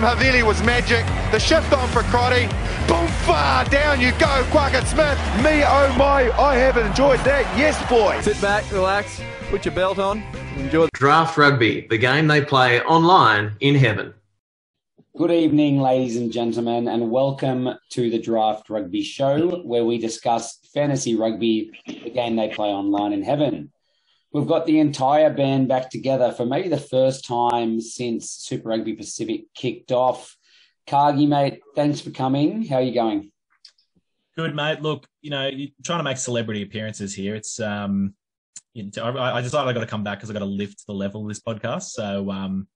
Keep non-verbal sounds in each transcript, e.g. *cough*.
pass from Havili was magic. The shift on for Crotty. Boom, far down you go, Quackett Smith. Me, oh my, I have enjoyed that. Yes, boy. Sit back, relax, put your belt on, enjoy. Draft Rugby, the game they play online in heaven. Good evening, ladies and gentlemen, and welcome to the Draft Rugby Show, where we discuss fantasy rugby, the game they play online in heaven. We've got the entire band back together for maybe the first time since Super Rugby Pacific kicked off. Cargie, mate, thanks for coming. How are you going? Good, mate. Look, you know, you're trying to make celebrity appearances here. It's um, I, I decided I got to come back because I got to lift the level of this podcast. So um,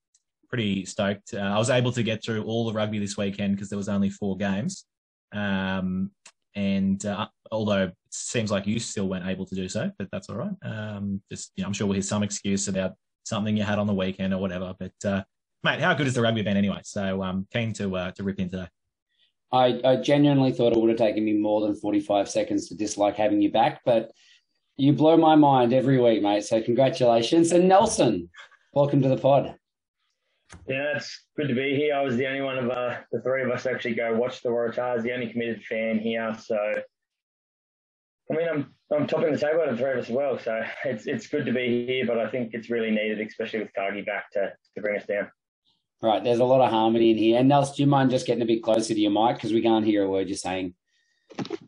pretty stoked. Uh, I was able to get through all the rugby this weekend because there was only four games. Um, and uh, although it seems like you still weren't able to do so, but that's all right. Um, just you know, I'm sure we'll hear some excuse about something you had on the weekend or whatever. But uh, mate, how good is the rugby been anyway? So I'm um, keen to uh, to rip in today. I, I genuinely thought it would have taken me more than 45 seconds to dislike having you back, but you blow my mind every week, mate. So congratulations. And Nelson, welcome to the pod. Yeah, it's good to be here. I was the only one of uh, the three of us actually go watch the Waratahs, the only committed fan here. So, I mean, I'm I'm topping the table of the three of us as well. So it's it's good to be here, but I think it's really needed, especially with Cargie back to, to bring us down. Right, there's a lot of harmony in here. And Nels, do you mind just getting a bit closer to your mic because we can't hear a word you're saying?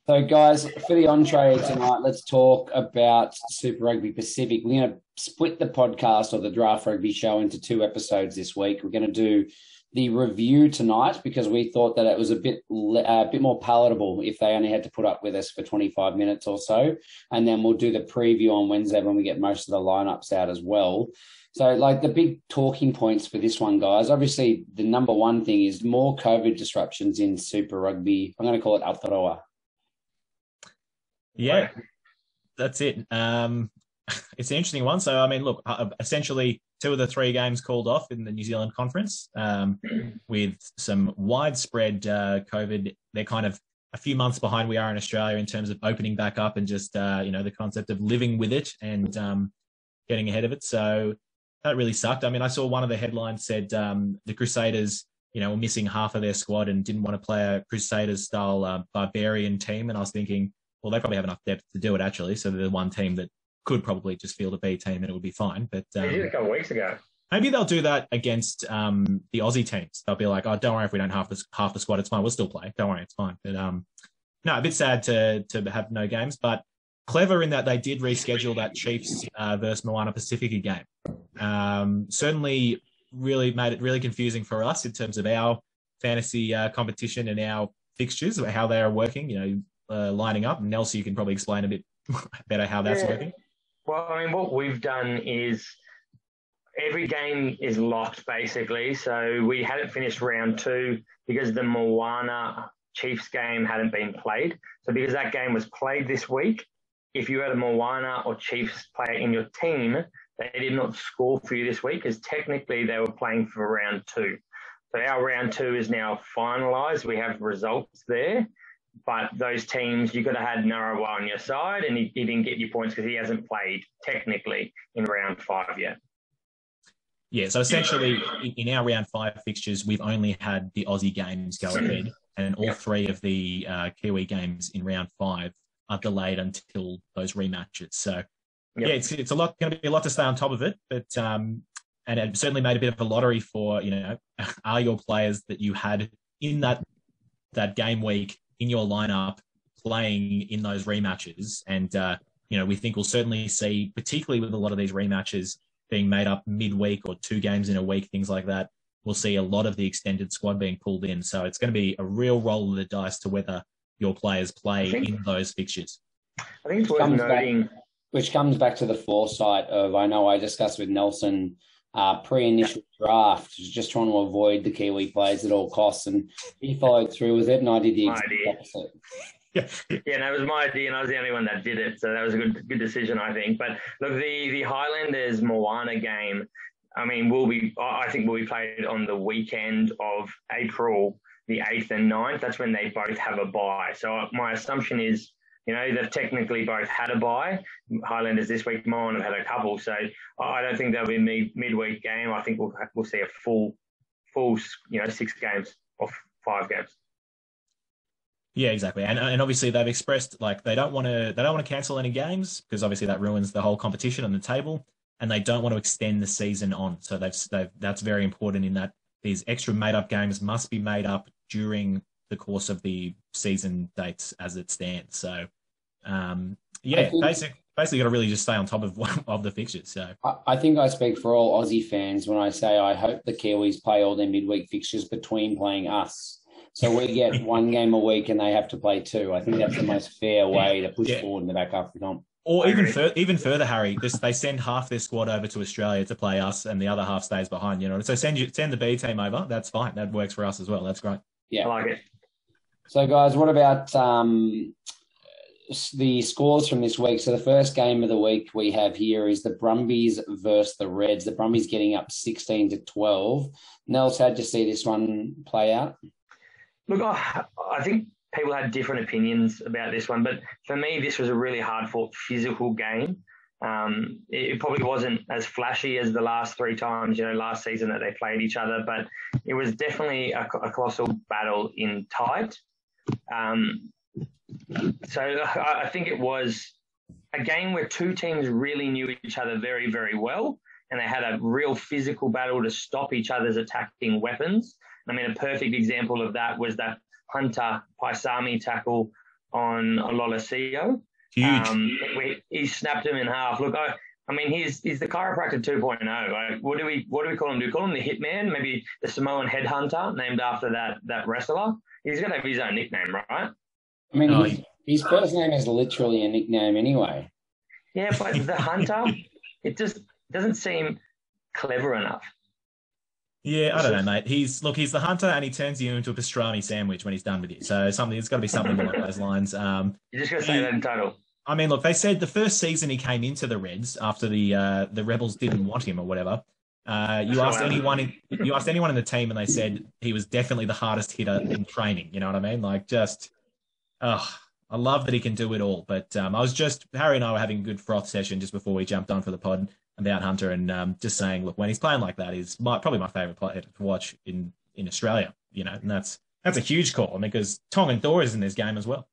So, guys, for the entree tonight, let's talk about Super Rugby Pacific. We're going to split the podcast or the Draft Rugby show into two episodes this week. We're going to do the review tonight because we thought that it was a bit uh, a bit more palatable if they only had to put up with us for 25 minutes or so, and then we'll do the preview on Wednesday when we get most of the lineups out as well. So, like the big talking points for this one, guys. Obviously, the number one thing is more COVID disruptions in Super Rugby. I'm going to call it Aotearoa. Yeah, that's it. Um, *laughs* it's an interesting one. So, I mean, look, uh, essentially, two of the three games called off in the New Zealand conference um, *clears throat* with some widespread uh, COVID. They're kind of a few months behind we are in Australia in terms of opening back up and just, uh, you know, the concept of living with it and um, getting ahead of it. So that really sucked. I mean, I saw one of the headlines said um, the Crusaders, you know, were missing half of their squad and didn't want to play a Crusaders style uh, barbarian team. And I was thinking, well, they probably have enough depth to do it actually. So they're the one team that could probably just field a B team and it would be fine. But um, they did a couple of weeks ago. Maybe they'll do that against um, the Aussie teams. They'll be like, "Oh, don't worry if we don't half the half the squad. It's fine. We'll still play. Don't worry, it's fine." But um, no, a bit sad to to have no games, but clever in that they did reschedule that Chiefs uh, versus Moana Pasifika game. Um, certainly, really made it really confusing for us in terms of our fantasy uh, competition and our fixtures, of how they are working. You know, uh, lining up. Nelson, you can probably explain a bit *laughs* better how that's yeah. working. Well, I mean, what we've done is every game is locked basically. So we hadn't finished round two because the Moana Chiefs game hadn't been played. So because that game was played this week, if you had a Moana or Chiefs player in your team, they did not score for you this week because technically they were playing for round two. So our round two is now finalised. We have results there. But those teams, you could have had Narawa on your side, and he, he didn't get your points because he hasn't played technically in round five yet. Yeah, so essentially, in our round five fixtures, we've only had the Aussie games go ahead, and all three of the uh, Kiwi games in round five are delayed until those rematches. So, yeah, it's it's a lot going to be a lot to stay on top of it, but um, and it certainly made a bit of a lottery for you know, *laughs* are your players that you had in that that game week in your lineup playing in those rematches. And, uh, you know, we think we'll certainly see, particularly with a lot of these rematches being made up midweek or two games in a week, things like that, we'll see a lot of the extended squad being pulled in. So it's going to be a real roll of the dice to whether your players play think, in those fixtures. I think it's worth noting. Back, which comes back to the foresight of, I know I discussed with Nelson uh, pre-initial draft, just trying to avoid the Kiwi players at all costs, and he followed through with it, and I did the exact opposite. Yeah, *laughs* yeah, no, it was my idea, and I was the only one that did it, so that was a good good decision, I think. But look, the the Highlanders Moana game, I mean, will be I think will be played on the weekend of April the eighth and 9th. That's when they both have a bye. So my assumption is you know, they've technically both had a bye. Highlanders this week, Moan have had a couple. So I don't think there'll be a mid- midweek game. I think we'll we'll see a full full, you know, six games or five games. Yeah, exactly, and and obviously they've expressed like they don't want to they don't want to cancel any games because obviously that ruins the whole competition on the table, and they don't want to extend the season on. So they've, they've that's very important in that these extra made up games must be made up during the course of the season dates as it stands. So, um, yeah, think, basic, basically got to really just stay on top of *laughs* of the fixtures. So, I, I think I speak for all Aussie fans when I say I hope the Kiwis play all their midweek fixtures between playing us. So we get *laughs* one game a week and they have to play two. I think that's the most fair way to push Yeah. forward in the back half of the comp. or even fur- even further, Harry, just they send half their squad over to Australia to play us, and the other half stays behind. You know, so send you send the B team over. That's fine. That works for us as well. That's great. Yeah, I like it. So, guys, what about um, s- the scores from this week? So, the first game of the week we have here is the Brumbies versus the Reds. The Brumbies getting up 16 to 12. Nels, how'd you see this one play out? Look, I, I think people had different opinions about this one, but for me, this was a really hard fought physical game. Um, it, it probably wasn't as flashy as the last three times, you know, last season that they played each other, but it was definitely a, a colossal battle in tight. Um, so I, think it was a game where two teams really knew each other very, very well, and they had a real physical battle to stop each other's attacking weapons. I mean, a perfect example of that was that Hunter Paisami tackle on Ololosio. Huge. Um, we, he snapped him in half. Look, I, I mean, he's he's the chiropractor 2.0. Like, what do we what do we call him? Do we call him the Hitman? Maybe the Samoan headhunter, named after that that wrestler. He's got to have his own nickname, right? I mean, Oh, his, his first name is literally a nickname anyway. Yeah, but the hunter, it just doesn't seem clever enough. Yeah, I don't know, mate. He's look, he's the hunter, and he turns you into a pastrami sandwich when he's done with you. So something, it's got to be something along those lines. Um, You just got to say that in total. I mean, look, they said the first season he came into the Reds after the uh, the Rebels didn't want him or whatever. Uh, you That's asked right. anyone, in, you asked anyone in the team, and they said he was definitely the hardest hitter in training. You know what I mean? Like, just, oh, I love that he can do it all. But um, I was just Harry and I were having a good froth session just before we jumped on for the pod about Hunter, and um, just saying, look, when he's playing like that, he's my, probably my favorite player to watch in in Australia. You know, and that's that's a huge call. I mean, because Tongan Thor is in this game as well.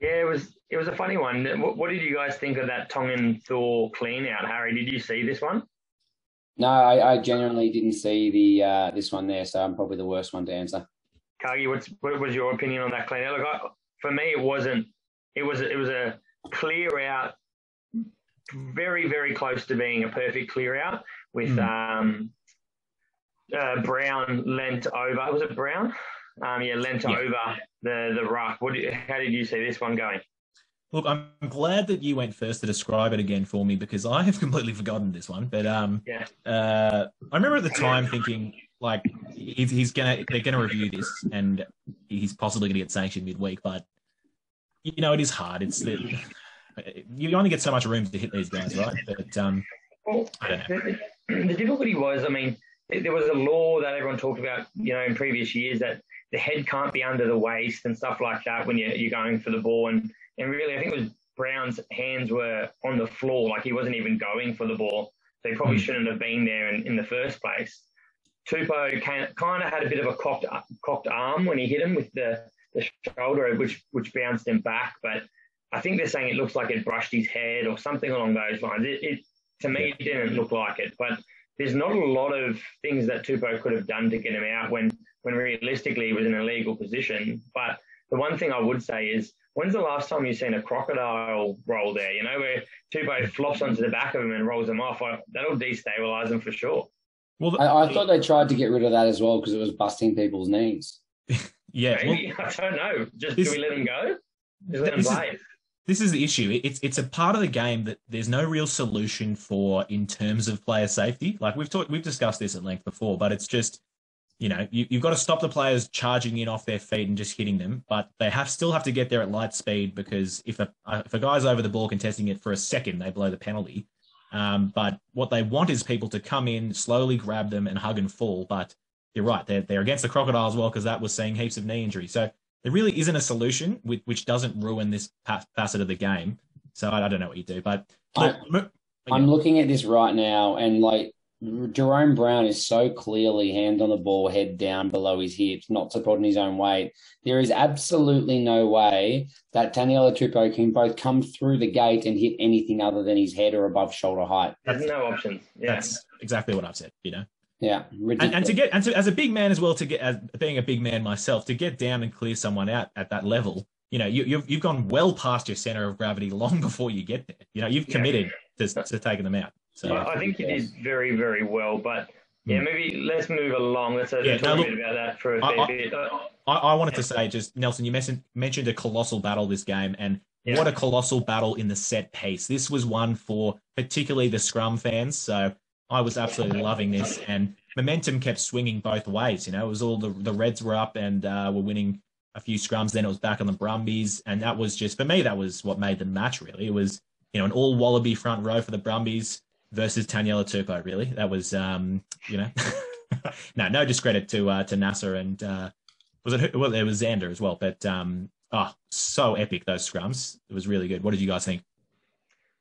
Yeah, it was it was a funny one. What, what did you guys think of that Tongan Thor clean out, Harry? Did you see this one? No, I, I genuinely didn't see the uh, this one there, so I'm probably the worst one to answer. Cargie, what's what was your opinion on that clean out? Look, I, for me, it wasn't. It was it was a clear out, very very close to being a perfect clear out with um, uh, Brown lent over. Was it Brown? Um, yeah, lent Yeah. over the the ruck. What? Did, how did you see this one going? Look, I'm glad that you went first to describe it again for me because I have *laughs* completely forgotten this one. But um, Yeah. uh, I remember at the time thinking like he's, he's gonna they're gonna review this and he's possibly gonna get sanctioned midweek. But you know, it is hard. It's the, you only get so much room to hit these guys, right? But um, Well, I don't know. the, the- difficulty was, I mean, there there was a law that everyone talked about, you know, in previous years that the head can't be under the waist and stuff like that when you're, you're going for the ball. And, and really, I think it was Brown's hands were on the floor, like he wasn't even going for the ball. So he probably Hmm. shouldn't have been there in, in the first place. Tupou kind of had a bit of a cocked, cocked arm when he hit him with the, the shoulder, which, which bounced him back. But I think they're saying it looks like it brushed his head or something along those lines. It, it to me, it didn't look like it. But there's not a lot of things that Tupou could have done to get him out when, when realistically he was in a legal position. But the one thing I would say is, when's the last time you've seen a crocodile roll there? You know, where Tupou flops onto the back of him and rolls him off. I, that'll destabilise him for sure. Well, I, I thought they tried to get rid of that as well because it was busting people's knees. *laughs* yeah, well, *laughs* I don't know. Just this- do we let them go? Just let him This is- play. this is the issue. It's it's a part of the game that there's no real solution for in terms of player safety. Like we've talked, we've discussed this at length before, but it's just you know you, you've got to stop the players charging in off their feet and just hitting them, but they have still have to get there at light speed because if a uh, if a guy's over the ball contesting it for a second, they blow the penalty. Um, but what they want is people to come in, slowly grab them, and hug and fall. But you're right, they're they're against the crocodile as well because that was seeing heaps of knee injury. So there really isn't a solution with, which doesn't ruin this facet of the game. So I, I don't know what you do, but look, mo- I'm looking at this right now, and like Jahrome Brown is so clearly hand on the ball, head down below his hips, not supporting his own weight. There is absolutely no way that Taniela Tupou can both come through the gate and hit anything other than his head or above shoulder height. There's no options. Yeah. That's exactly what I've said. You know. Yeah, and, and, to get and to, as a big man as well to get as being a big man myself to get down and clear someone out at that level you know you, you've you've gone well past your center of gravity long *laughs* before you get there you know you've committed yeah. to, to taking them out so I think you did very very well but yeah, hmm. maybe let's move along. Let's yeah, talk no, look, a bit about that for a I, bit. I, I, wanted to say just Nelson, you mentioned mentioned a colossal battle this game, and yeah. what a colossal battle in the set piece. This was one for particularly the scrum fans. So I was absolutely loving this, and momentum kept swinging both ways. You know, it was all the the Reds were up and uh, were winning a few scrums. Then it was back on the Brumbies, and that was just for me. That was what made the match. Really, it was you know an all Wallaby front row for the Brumbies versus Taniela Tupou. Really, that was um, you know, *laughs* no, no discredit to uh, to Nasser and uh, was it well it was Xander as well, but um, oh, so epic those scrums. It was really good. What did you guys think?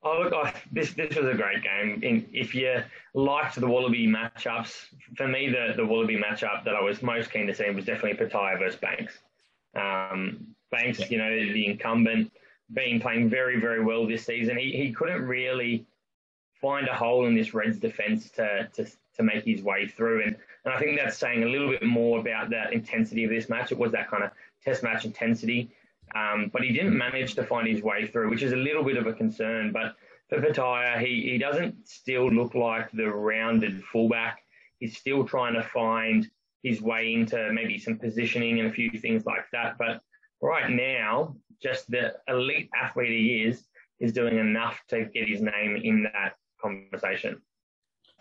Oh look, I, this this was a great game. In, if you liked the Wallaby matchups, for me the the Wallaby matchup that I was most keen to see was definitely Petaia versus Banks. Um, Banks, yeah. you know, the incumbent, been playing very very well this season. He he couldn't really find a hole in this Reds defence to, to to make his way through, and and I think that's saying a little bit more about that intensity of this match. It was that kind of test match intensity. Um, but he didn't manage to find his way through, which is a little bit of a concern. But for Petaia, he, he doesn't still look like the rounded fullback. He's still trying to find his way into maybe some positioning and a few things like that. But right now, just the elite athlete he is, is doing enough to get his name in that conversation.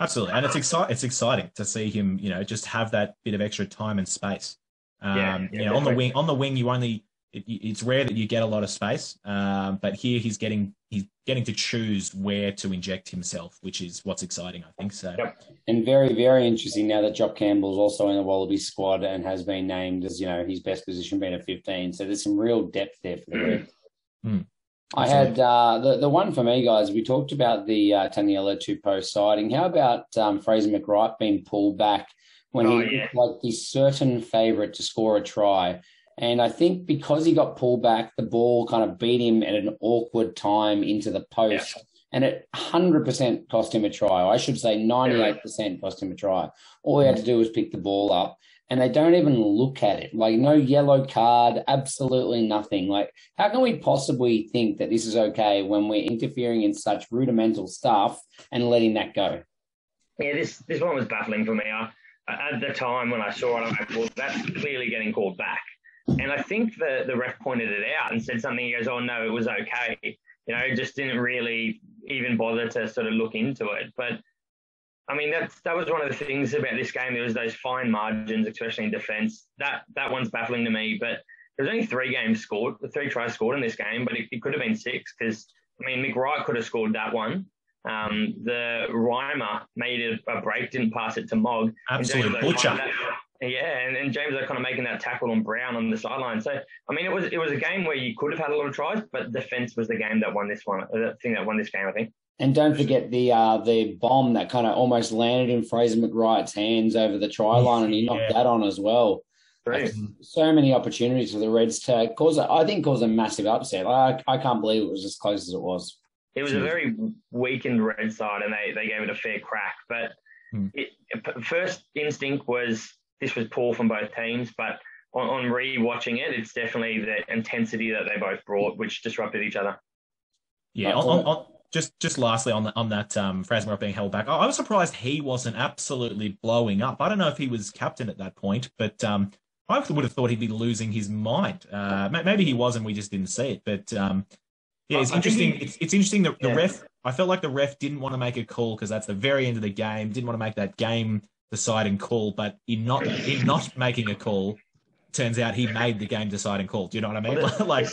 Absolutely, and it's exciting. It's exciting to see him, you know, just have that bit of extra time and space. Um, yeah, yeah, you know, on the wing, on the wing, you only it, it's rare that you get a lot of space, um, but here he's getting he's getting to choose where to inject himself, which is what's exciting, I think. So, yep. and very very interesting now that Jock Campbell's also in the Wallaby squad and has been named as you know his best position being a 15. So there's some real depth there for the Reds. Mm. I had uh, the the one for me, guys. We talked about the uh, Taniela Tupou sighting. How about um, Fraser McReight being pulled back when oh, he yeah. like the certain favourite to score a try? And I think because he got pulled back, the ball kind of beat him at an awkward time into the post. Yeah. And it 100% cost him a try. I should say 98% cost him a try. All he had to do was pick the ball up. And they don't even look at it. Like, no yellow card, absolutely nothing. Like, how can we possibly think that this is okay when we're interfering in such rudimental stuff and letting that go? Yeah, this, this one was baffling for me. I, at the time when I saw it, I'm like, well, that's clearly getting called back. And I think the, the ref pointed it out and said something. He goes, oh, no, it was okay. You know, just didn't really even bother to sort of look into it. But I mean, that's, that was one of the things about this game. There was those fine margins, especially in defence. That that one's baffling to me. But there's only three games scored, three tries scored in this game, but it, it could have been six because, I mean, McReight could have scored that one. Um, the Reimer made a, a, break, didn't pass it to Mog. Absolute butcher. Yeah, and, and James are kind of making that tackle on Brown on the sideline. So I mean, it was it was a game where you could have had a lot of tries, but defense was the game that won this one. The thing that won this game, I think. And don't forget the uh, the bomb that kind of almost landed in Fraser McReight's hands over the try *laughs* line, and he knocked yeah. that on as well. So many opportunities for the Reds to cause, a, I think, cause a massive upset. I, I can't believe it was as close as it was. It was a very weakened Red side, and they, they gave it a fair crack. But hmm. it, first instinct was this was poor from both teams, but on, on re-watching it, it's definitely the intensity that they both brought, which disrupted each other. Yeah, on, on, just just lastly on the, on that um, Fraser being held back, I, was surprised he wasn't absolutely blowing up. I don't know if he was captain at that point, but um, I would have thought he'd be losing his mind. Uh, maybe he was, and we just didn't see it. But um, yeah, it's interesting. He, it's, it's interesting. The, the ref, I felt like the ref didn't want to make a call because that's the very end of the game. Didn't want to make that game deciding call, but in not in not making a call, turns out he made the game deciding call. Do you know what I mean? Well, *laughs* like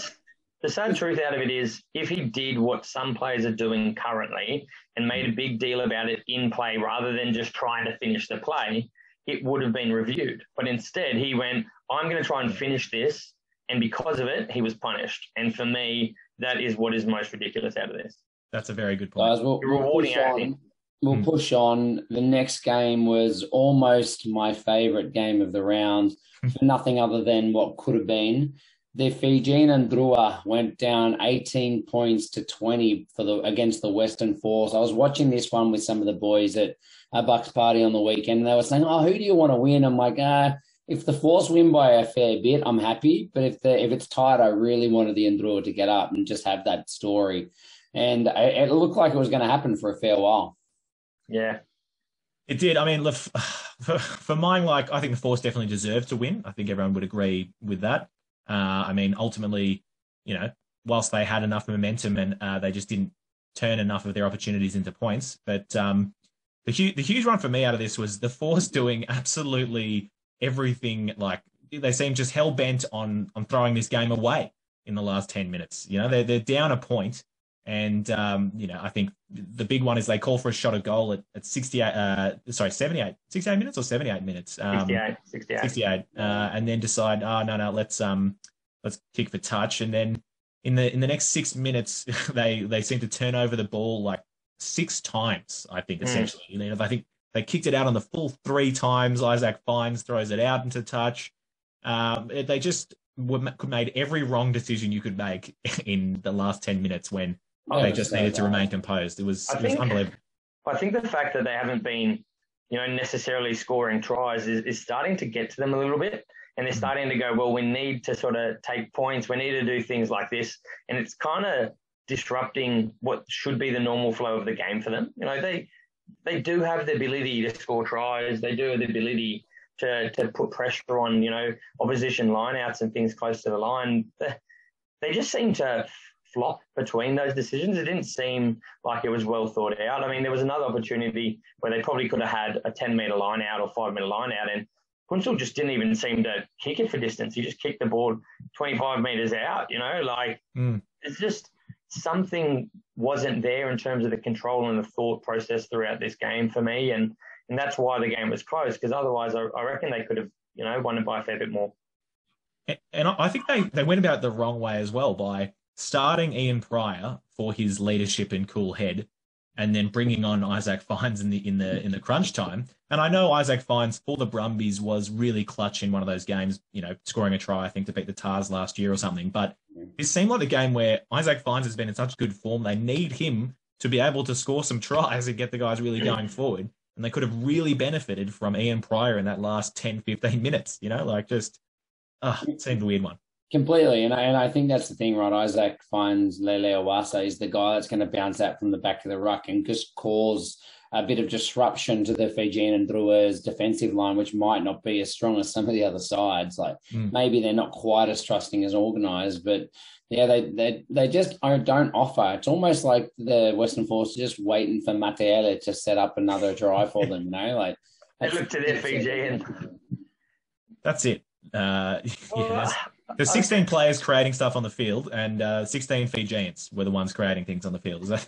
the sad truth out of it is, if he did what some players are doing currently and made a big deal about it in play rather than just trying to finish the play, it would have been reviewed. But instead, he went, "I'm going to try and finish this," and because of it, he was punished. And for me, that is what is most ridiculous out of this. That's a very good point. Guys, we'll, we'll rewarding we'll Hmm. push on. The next game was almost my favourite game of the round, *laughs* for nothing other than what could have been. The Fijian and Drua went down 18 points to 20 for the against the Western Force. I was watching this one with some of the boys at a Bucks party on the weekend, and they were saying, "Oh, who do you want to win?" I'm like, ah. If the Force win by a fair bit, I'm happy. But if the if it's tight, I really wanted the Endrua to get up and just have that story. And it, it looked like it was going to happen for a fair while. Yeah. It did. I mean, *sighs* for, for mine, like I think the Force definitely deserved to win. I think everyone would agree with that. Uh, I mean, ultimately, you know, whilst they had enough momentum and uh, they just didn't turn enough of their opportunities into points. But um, the huge the huge run for me out of this was the Force *laughs* doing absolutely everything. Like they seem just hell bent on on throwing this game away in the last ten minutes. You know, they're they're down a point, and um, you know, I think the big one is they call for a shot of goal at, at 68, uh, sorry, 78, 68 minutes or 78 minutes? Um, 68. 68. 68, uh, and then decide, oh no, no, let's um, let's kick for touch, and then in the in the next six minutes, *laughs* they they seem to turn over the ball like six times. I think Mm. essentially, you know, I think they kicked it out on the full three times. Isaac Fines throws it out into touch. Um, they just were, made every wrong decision you could make *laughs* in the last ten minutes when Oh, they just so needed to remain composed. It was I it was unbelievable. I think the fact that they haven't been, you know, necessarily scoring tries is, is starting to get to them a little bit. And they're Mm. starting to go, well, we need to sort of take points. We need to do things like this. And it's kind of disrupting what should be the normal flow of the game for them. You know, they they do have the ability to score tries. They do have the ability to, to put pressure on, you know, opposition lineouts and things close to the line. They just seem to flop between those decisions. It didn't seem like it was well thought out. I mean, there was another opportunity where they probably could have had a 10 metre line out or five metre line out, and Kunzel just didn't even seem to kick it for distance. He just kicked the ball 25 metres out, you know, like Mm. it's just something wasn't there in terms of the control and the thought process throughout this game for me. And, and that's why the game was close, because otherwise I, I reckon they could have, you know, won it by a fair bit more. And- I think they, they went about it the wrong way as well by starting Ian Prior for his leadership and cool head, and then bringing on Isaac Fines in the in the in the crunch time. And I know Isaac Fines for the Brumbies was really clutch in one of those games, you know, scoring a try I think to beat the Tars last year or something. But it seemed like a game where Isaac Fines has been in such good form, they need him to be able to score some tries and get the guys really going forward. And they could have really benefited from Ian Prior in that last 10, 15 minutes, you know, like just, uh, it seemed a weird one. Completely, and I, and I think that's the thing, right? Isaac Fines-Leleiwasa is the guy that's going to bounce out from the back of the ruck and just cause a bit of disruption to the Fijian and Drua's defensive line, which might not be as strong as some of the other sides. Like Mm. maybe they're not quite as trusting as organised, but yeah, they they they just don't offer. It's almost like the Western Force are just waiting for Mataele to set up another try for them. You know, like *laughs* They look to their Fijian. That's it. Uh, *laughs* yeah, Well, there's, there's 16 players creating stuff on the field, and uh, 16 Fijians were the ones creating things on the field. That?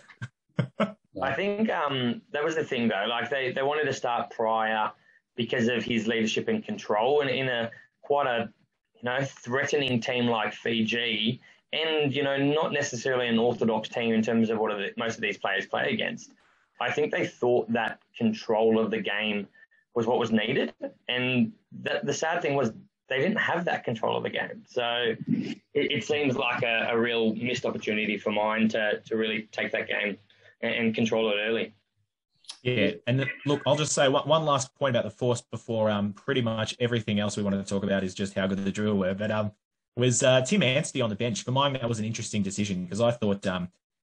*laughs* I think um, that was the thing though. Like they, they wanted to start Prior because of his leadership and control, and in a quite a you know threatening team like Fiji, and you know not necessarily an orthodox team in terms of what the, most of these players play against. I think they thought that control of the game was what was needed, and the, the sad thing was they didn't have that control of the game. So it, it seems like a, a real missed opportunity for mine to to really take that game and, and control it early. Yeah, and look, I'll just say one, one last point about the Force before um, pretty much everything else we wanted to talk about is just how good the drill were. But um, was uh, Tim Anstee on the bench? For mine, that was an interesting decision because I thought um,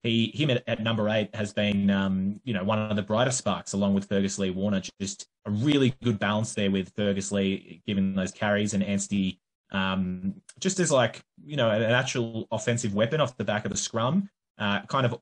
he him at, at number eight has been um, you know one of the brighter sparks along with Fergus Lee Warner. Just a really good balance there with Fergus Lee giving those carries and Anstee um, just as like you know an actual offensive weapon off the back of the scrum. Uh, kind of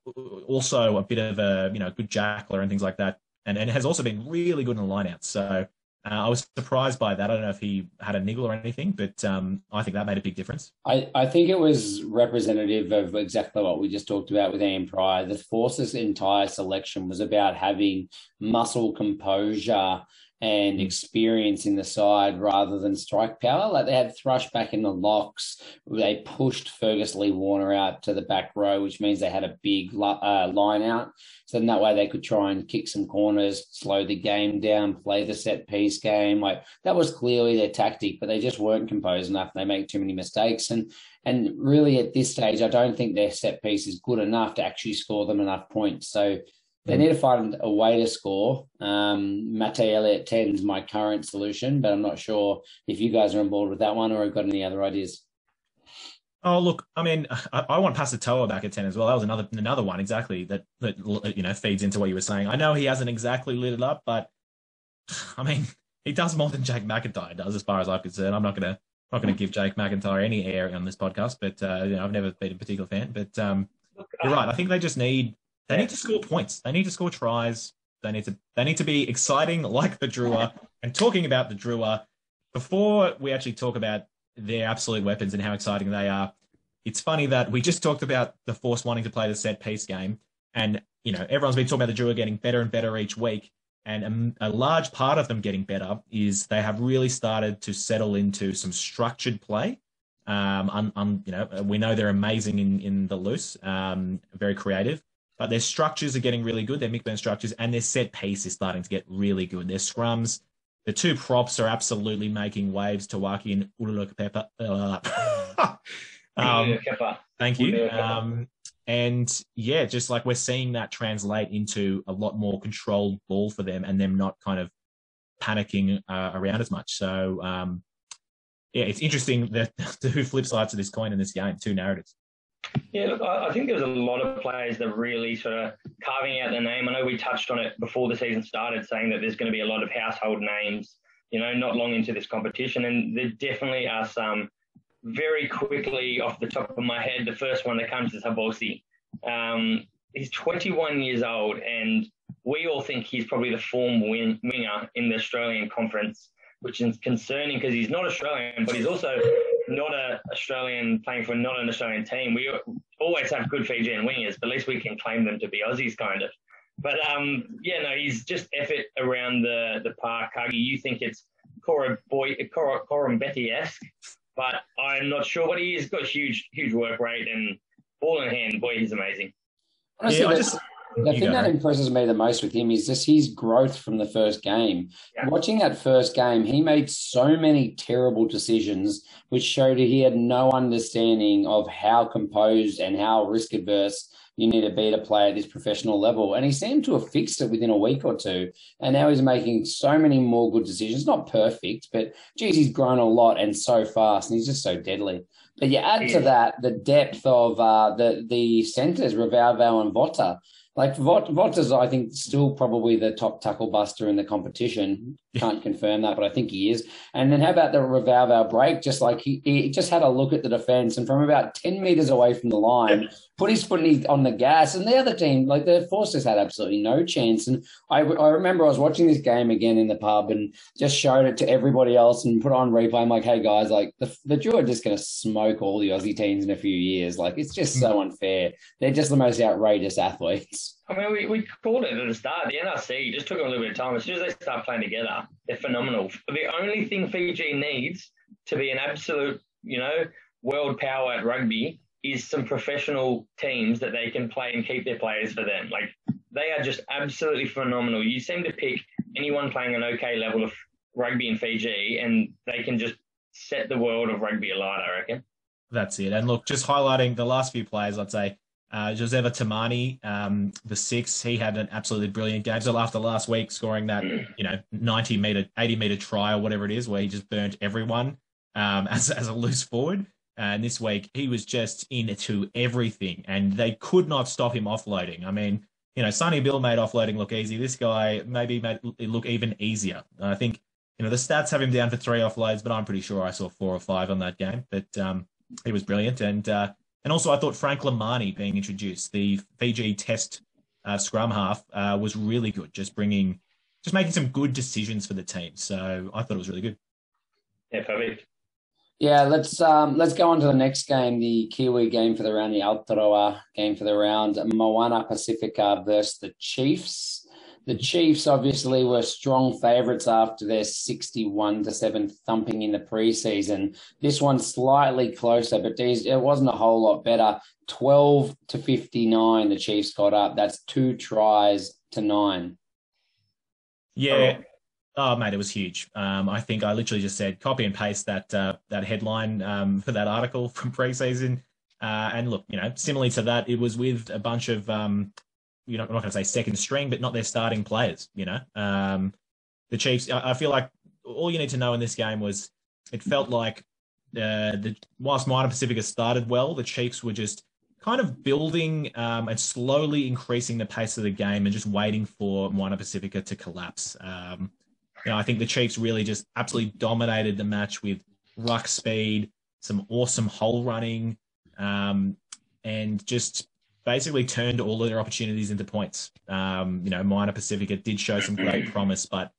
also a bit of a you know good jackler and things like that, and and has also been really good in the lineouts. So uh, I was surprised by that. I don't know if he had a niggle or anything, but um, I think that made a big difference. I, I think it was representative of exactly what we just talked about with Ian Prior. The Force's entire selection was about having muscle composure and Mm. experience in the side rather than strike power. Like they had Thrush back in the locks. They pushed Fergus Lee Warner out to the back row, which means they had a big uh, line out. So then that way they could try and kick some corners, slow the game down, play the set piece game. Like that was clearly their tactic, but they just weren't composed enough. They make too many mistakes. And and really at this stage, I don't think their set piece is good enough to actually score them enough points. So they need to find a way to score. Um, Mate Elliott 10 is my current solution, but I'm not sure if you guys are on board with that one or have got any other ideas. Oh look, I mean, *laughs* I, I want Pasitoa back at ten as well. That was another another one exactly that that you know feeds into what you were saying. I know he hasn't exactly lit it up, but *sighs* I mean, *laughs* he does more than Jake McIntyre does, as far as I'm concerned. I'm not gonna not gonna give Jake McIntyre any air on this podcast, but uh, you know, I've never been a particular fan. But um, you're right. I think they just need they need to score points. They need to score tries. They need to they need to be exciting like the Drua. And talking about the Drua, before we actually talk about their absolute weapons and how exciting they are, it's funny that we just talked about the Force wanting to play the set piece game, and you know everyone's been talking about the Drua getting better and better each week. And a, a large part of them getting better is they have really started to settle into some structured play. Um, un, un, you know, we know they're amazing in in the loose, um, very creative but their structures are getting really good. Their McBurn structures and their set piece is starting to get really good. Their scrums, the two props are absolutely making waves. Tawaki and Ululukepepa. Uh, *laughs* um, thank you. Um, and yeah, just like we're seeing that translate into a lot more controlled ball for them and them not kind of panicking uh, around as much. So um, yeah, it's interesting that *laughs* the two flip sides of this coin in this game, two narratives. Yeah, look, I think there's a lot of players that are really sort of carving out their name. I know we touched on it before the season started, saying that there's going to be a lot of household names, you know, not long into this competition. And there definitely are some very quickly off the top of my head. The first one that comes is Habosi. Um, he's 21 years old, and we all think he's probably the form win- winger in the Australian Conference, which is concerning because he's not Australian, but he's also not a Australian playing for not an Australian team. We always have good Fijian wingers, but at least we can claim them to be Aussies, kind of. But um, yeah, no, he's just effort around the the park. Cargie, you think it's Cora Boy Cora, Koroibete esque, but I'm not sure. But he's got huge huge work rate and ball in hand. Boy, he's amazing. Honestly, yeah, I just the thing that impresses me the most with him is just his growth from the first game. Yeah. Watching that first game, he made so many terrible decisions, which showed he had no understanding of how composed and how risk adverse you need to be to play at this professional level. And he seemed to have fixed it within a week or two. And now he's making so many more good decisions. Not perfect, but geez, he's grown a lot and so fast, and he's just so deadly. But you add to that the depth of uh, the the centres, Ravouvou and Vota. Like Vot, Vota's, I think, still probably the top tackle buster in the competition. Can't confirm that, but I think he is. And then how about the Ravouvou break? Just like he, he just had a look at the defence and from about 10 metres away from the line, put his foot on the gas. And the other team, like the Forces, had absolutely no chance. And I, I remember I was watching this game again in the pub and just showed it to everybody else and put on replay. I'm like, hey guys, like the, the Drua are just going to smoke all the Aussie teams in a few years. Like it's just so hmm. unfair. They're just the most outrageous athletes. I mean, we, we called it at the start. The NRC just took them a little bit of time. As soon as they start playing together, they're phenomenal. The only thing Fiji needs to be an absolute, you know, world power at rugby is some professional teams that they can play and keep their players for them. Like they are just absolutely phenomenal. You seem to pick anyone playing an okay level of rugby in Fiji, and they can just set the world of rugby alight. I reckon. That's it. And look, just highlighting the last few players, I'd say uh, Joseva Tamani, um, the six, he had an absolutely brilliant game. So after last week, scoring that, you know, 90 meter, 80 meter try or whatever it is, where he just burnt everyone um, *laughs* as, as a loose forward. And this week, he was just into everything, and they could not stop him offloading. I mean, you know, Sonny Bill made offloading look easy. This guy maybe made it look even easier. I think, you know, the stats have him down for three offloads, but I'm pretty sure I saw four or five on that game. But um, he was brilliant. And, uh, and also, I thought Frank Lomani being introduced, the Fiji Test uh, scrum half, uh, was really good. Just bringing, just making some good decisions for the team. So I thought it was really good. Yeah, perfect. Yeah, let's um, let's go on to the next game, the Kiwi game for the round, the Aotearoa game for the round, Moana Pasifika versus the Chiefs. The Chiefs obviously were strong favourites after their 61 to 7 thumping in the preseason. This one slightly closer, but it wasn't a whole lot better. 12 to 59, the Chiefs got up. That's two tries to nine. Yeah. Oh, mate, it was huge. Um, I think I literally just said copy and paste that uh, that headline um, for that article *laughs* from preseason. Uh, and look, you know, similarly to that, it was with a bunch of, um, you know, I'm not going to say second string, but not their starting players. You know, um, the Chiefs. I, I, feel like all you need to know in this game was it felt like uh, the whilst Moana Pasifika started well, the Chiefs were just kind of building um, and slowly increasing the pace of the game and just waiting for Moana Pasifika to collapse. Um, you know, I think the Chiefs really just absolutely dominated the match with ruck speed, some awesome hole running, um, and just basically turned all of their opportunities into points. Um, you know, Moana Pasifika did show some great *clears throat* promise, but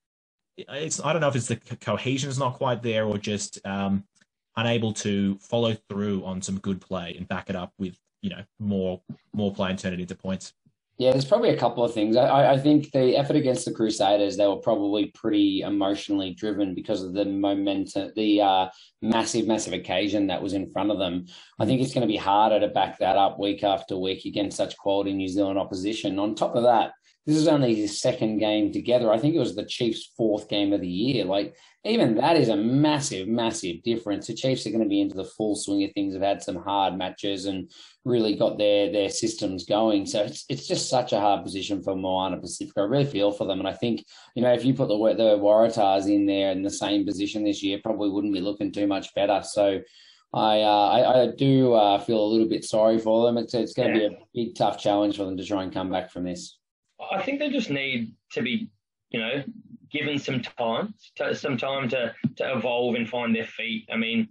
it's I don't know if it's the cohesion is not quite there or just um, unable to follow through on some good play and back it up with you know more more play and turn it into points. Yeah, there's probably a couple of things. I, I think the effort against the Crusaders, they were probably pretty emotionally driven because of the momentum, the uh, massive, massive occasion that was in front of them. I think it's going to be harder to back that up week after week against such quality New Zealand opposition. On top of that, this is only his second game together. I think it was the Chiefs' fourth game of the year. Like, even that is a massive, massive difference. The Chiefs are going to be into the full swing of things. Have had some hard matches and really got their their systems going. So it's it's just such a hard position for Moana Pacific. I really feel for them, and I think you know if you put the the Waratahs in there in the same position this year, probably wouldn't be looking too much better. So. I, uh, I, I do uh, feel a little bit sorry for them. It's it's going to yeah. be a big tough challenge for them to try and come back from this. I think they just need to be, you know, given some time, to, some time to to evolve and find their feet. I mean,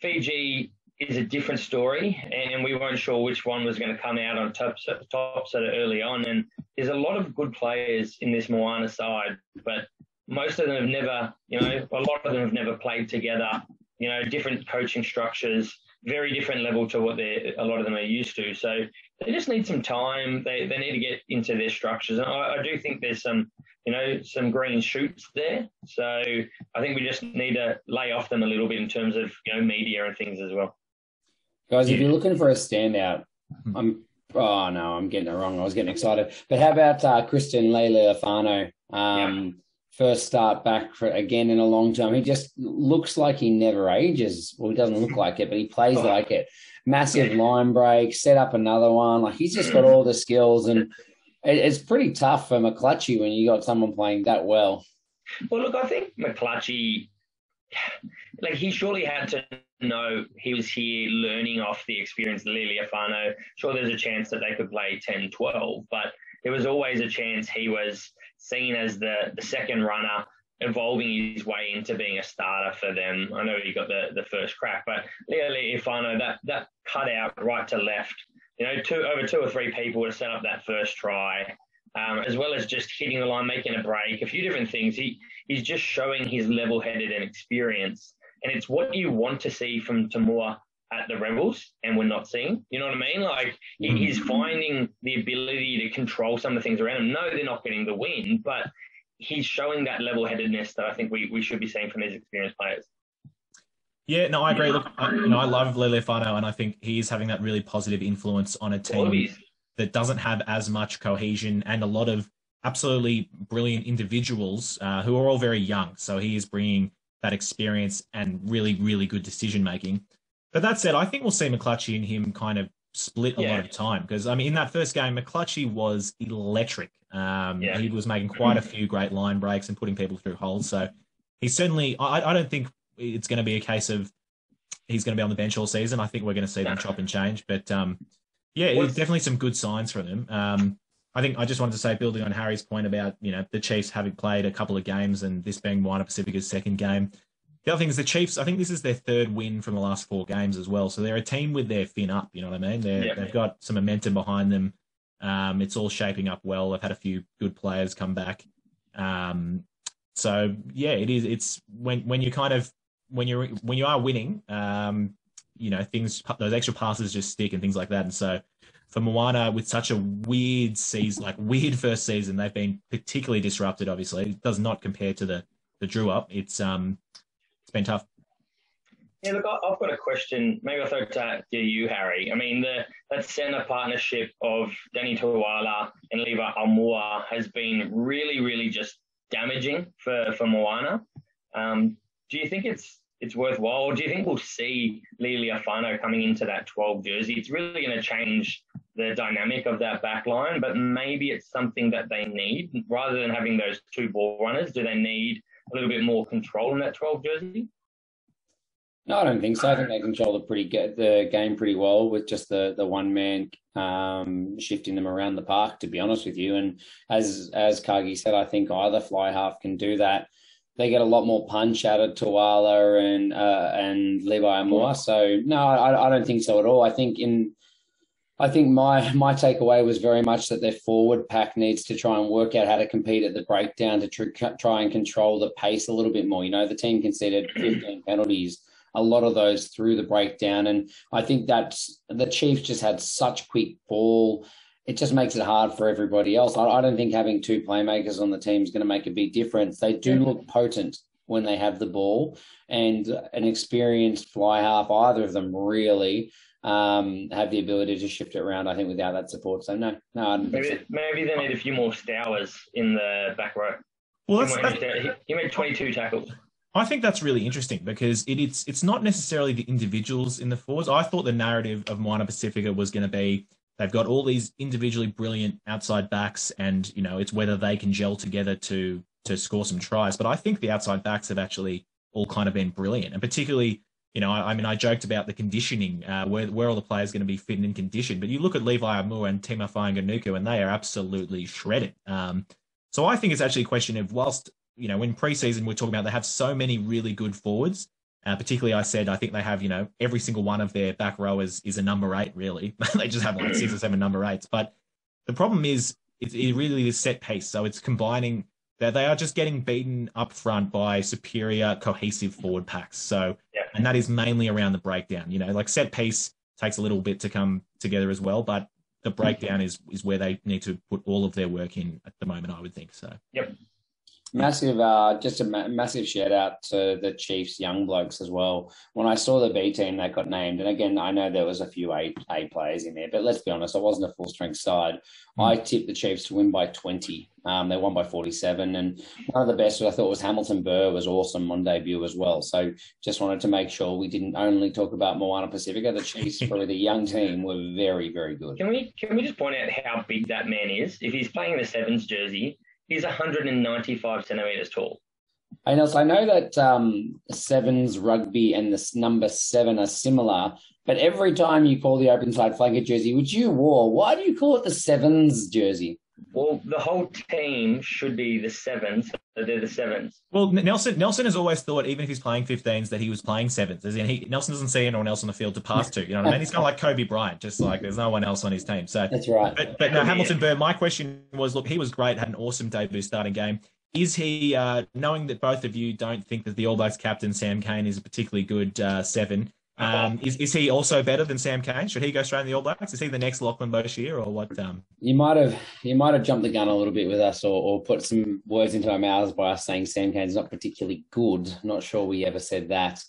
Fiji is a different story, and we weren't sure which one was going to come out on top, top sort of early on. And there's a lot of good players in this Moana side, but most of them have never, you know, a lot of them have never played together. You know, different coaching structures, very different level to what they a lot of them are used to. So they just need some time. They, they need to get into their structures. And I, I do think there's some, you know, some green shoots there. So I think we just need to lay off them a little bit in terms of, you know, media and things as well. Guys, yeah. if you're looking for a standout, hmm. I'm, oh no, I'm getting it wrong. I was getting excited. But how about uh, Christian Leali'ifano? Um, yeah first start back for, again in a long time. He just looks like he never ages. Well, he doesn't look like it, but he plays oh. like it massive line break, set up another one. Like he's just got all the skills, and it, it's pretty tough for McClutchie when you got someone playing that well. Well, look, I think McClutchie, like he surely had to know he was here learning off the experience of Leali'ifano. Sure, there's a chance that they could play 10, 12, but there was always a chance he was seen as the, the second runner evolving his way into being a starter for them. I know he got the, the first crack, but Leali'ifano, that that cut out right to left, you know, two over two or three people to set up that first try, um, as well as just hitting the line, making a break, a few different things. He he's just showing his level headed and experience. And it's what you want to see from Toomua at the Rebels and we're not seeing. You know what I mean? Like mm-hmm. he's finding the ability to control some of the things around him. No, they're not getting the win, but he's showing that level headedness that I think we, we should be seeing from these experienced players. Yeah, no, I agree. Look, I, you know, I love and I think he is having that really positive influence on a team that doesn't have as much cohesion and a lot of absolutely brilliant individuals uh, who are all very young. So he is bringing that experience and really, really good decision making. But that said, I think we'll see McClutchie and him kind of split a yeah. lot of time because I mean, in that first game, McClutchie was electric. Um, yeah. He was making quite a few great line breaks and putting people through holes. So he's certainly. I, I don't think it's going to be a case of he's going to be on the bench all season. I think we're going to see them chop and change. But um, yeah, it's definitely some good signs for them. Um, I think I just wanted to say, building on Harry's point about you know the Chiefs having played a couple of games and this being Moana Pasifika's second game. The other thing is the Chiefs. I think this is their third win from the last four games as well. So they're a team with their fin up. You know what I mean? they have got some momentum behind them. Um, it's all shaping up well. They've had a few good players come back. Um, so yeah, it is. It's when when you kind of when you're when you are winning, um, you know things those extra passes just stick and things like that. And so for Moana with such a weird season, like weird first season, they've been particularly disrupted. Obviously, it does not compare to the the Drew up. It's um, it's been tough. Yeah, look, I've got a question. Maybe I'll throw it to you, Harry. I mean, the that centre partnership of Danny Toala and Levi Aumua has been really, really just damaging for for Moana. Um, do you think it's it's worthwhile, do you think we'll see Leali'ifano coming into that 12 jersey? It's really going to change the dynamic of that back line, but maybe it's something that they need rather than having those two ball runners. Do they need a little bit more control in that 12 jersey? No, I don't think so. I think they control the pretty good, the game pretty well with just the the one man um, shifting them around the park. To be honest with you, and as as Cargie said, I think either fly half can do that. They get a lot more punch out of Toala and uh, and Levi Aumua. So no, I, I don't think so at all. I think in I think my my takeaway was very much that their forward pack needs to try and work out how to compete at the breakdown to tr- try and control the pace a little bit more. You know, the team conceded *clears throat* 15 penalties, a lot of those through the breakdown, and I think that the Chiefs just had such quick ball. It just makes it hard for everybody else. I, I don't think having two playmakers on the team is going to make a big difference. They do look potent when they have the ball, and an experienced fly half, either of them really um, have the ability to shift it around. I think without that support, so no, no. Maybe maybe they need a few more Stowers in the back row. Well, that's, he, made, he made 22 tackles. I think that's really interesting because it, it's it's not necessarily the individuals in the forwards. I thought the narrative of Moana Pasifika was going to be they've got all these individually brilliant outside backs, and you know it's whether they can gel together to to score some tries. But I think the outside backs have actually all kind of been brilliant, and particularly you know, I, I, mean, I joked about the conditioning, uh, where where all the players going to be fit and in condition. But you look at Levi Aumua and Tima Fainga'anuku, and they are absolutely shredded. Um, so I think it's actually a question of whilst you know, in preseason we're talking about they have so many really good forwards. Uh, particularly, I said I think they have you know every single one of their back rowers is a number eight. Really, *laughs* they just have like six or seven number eights. But the problem is it, it really is set pace. So it's combining that they are just getting beaten up front by superior cohesive forward packs. So and that is mainly around the breakdown. You know, like set piece takes a little bit to come together as well, but the breakdown is is where they need to put all of their work in at the moment. I would think so. Yep. Massive, uh, just a ma- massive shout out to the Chiefs young blokes as well. When I saw the B team that got named, and again, I know there was a few A, a players in there, but let's be honest, I wasn't a full strength side. Mm. I tipped the Chiefs to win by 20. Um, they won by 47. And one of the best I thought was Hamilton Burr was awesome on debut as well. So just wanted to make sure we didn't only talk about Moana Pasifika. The Chiefs, *laughs* for the young team, were very, very good. Can we can we just point out how big that man is? If he's playing the Sevens jersey, He's 195 centimeters tall. And also, I know that um, sevens rugby and this number seven are similar, but every time you call the open side flanker jersey, which you wore, why do you call it the sevens jersey? Well, the whole team should be the sevens. So they're the sevens. Well, Nelson Nelson has always thought, even if he's playing 15s, that he was playing sevens. As in, he, Nelson doesn't see anyone else on the field to pass to. You know what I mean? He's kind of like Kobe Bryant, just like there's no one else on his team. So that's right. But, but no, Hamilton Burr. My question was, look, he was great, had an awesome debut starting game. Is he, uh, knowing that both of you don't think that the All Blacks captain Sam Cane is a particularly good uh, seven, um, is, is he also better than Sam Cane? Should he go straight in the All Blacks? Is he the next Lachlan Boshier or what? Um... You might have you might have jumped the gun a little bit with us, or, or put some words into our mouths by us saying Sam Cane's not particularly good. Not sure we ever said that.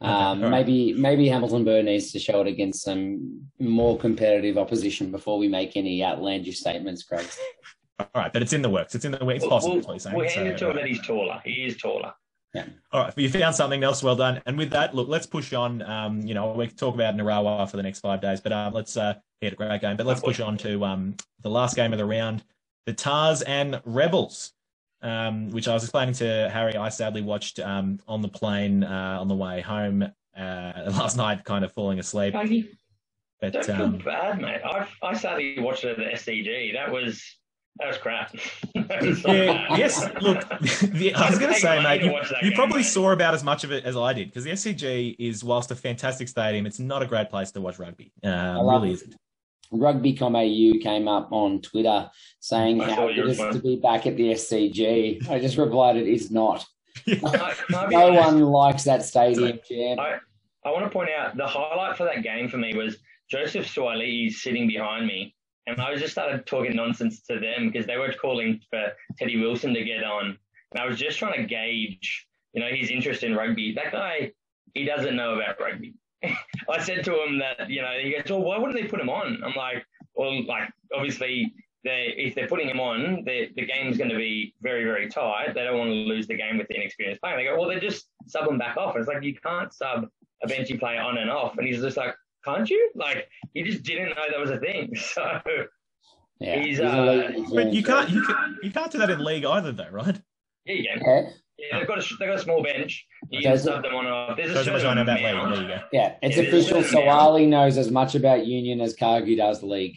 Um, right. Maybe maybe Hamilton Burr needs to show it against some more competitive opposition before we make any outlandish statements, Craig. *laughs* All right, but it's in the works. It's in the works. It's possible. We'll, we'll hand it to him that he's taller. He is taller. Yeah. All right. You found something else. Well done. And with that, look, let's push on. Um, you know, we can talk about Narawa for the next five days, but um, let's uh, hit a great game. But let's push on to um, the last game of the round, the Tahs and Rebels, um, which I was explaining to Harry. I sadly watched um, on the plane uh, on the way home uh, *laughs* last night, kind of falling asleep. But, Don't feel um, bad, mate. I I sadly watched it at the SCG. That was that was crap. *laughs* yeah, yes. Look, *laughs* the, I was going to say, mate, you, you probably saw about as much of it as I did because the SCG is, whilst a fantastic stadium, it's not a great place to watch rugby. Um, really isn't. Rugby.com AU came up on Twitter saying I how it is to be back at the SCG. I just replied, it is not. *laughs* no, no one likes that stadium, Jam. I, I want to point out the highlight for that game for me was Joseph Suaalii is sitting behind me, and I was just started talking nonsense to them because they were calling for Teddy Wilson to get on, and I was just trying to gauge, you know, his interest in rugby. That guy, he doesn't know about rugby. *laughs* I said to him that, you know, he goes, "Well, why wouldn't they put him on?" I'm like, "Well, like obviously." They, if they're putting him on, the game's going to be very, very tight. They don't want to lose the game with the inexperienced player. They go, well, they just sub him back off. It's like you can't sub a benchy player on and off. And he's just like, can't you? Like he just didn't know that was a thing. *laughs* So Yeah. He's, He's uh, But you can't you can, you can't do that in league either, though, right? yeah, you can. Yeah. Yeah, they've got a they've got a small bench. You Okay, can sub them on and off. There's a Shows how much I certain know about league. There you go. Yeah, it's Yeah, official. there's a Suaalii knows as much about Union as Cargie does league.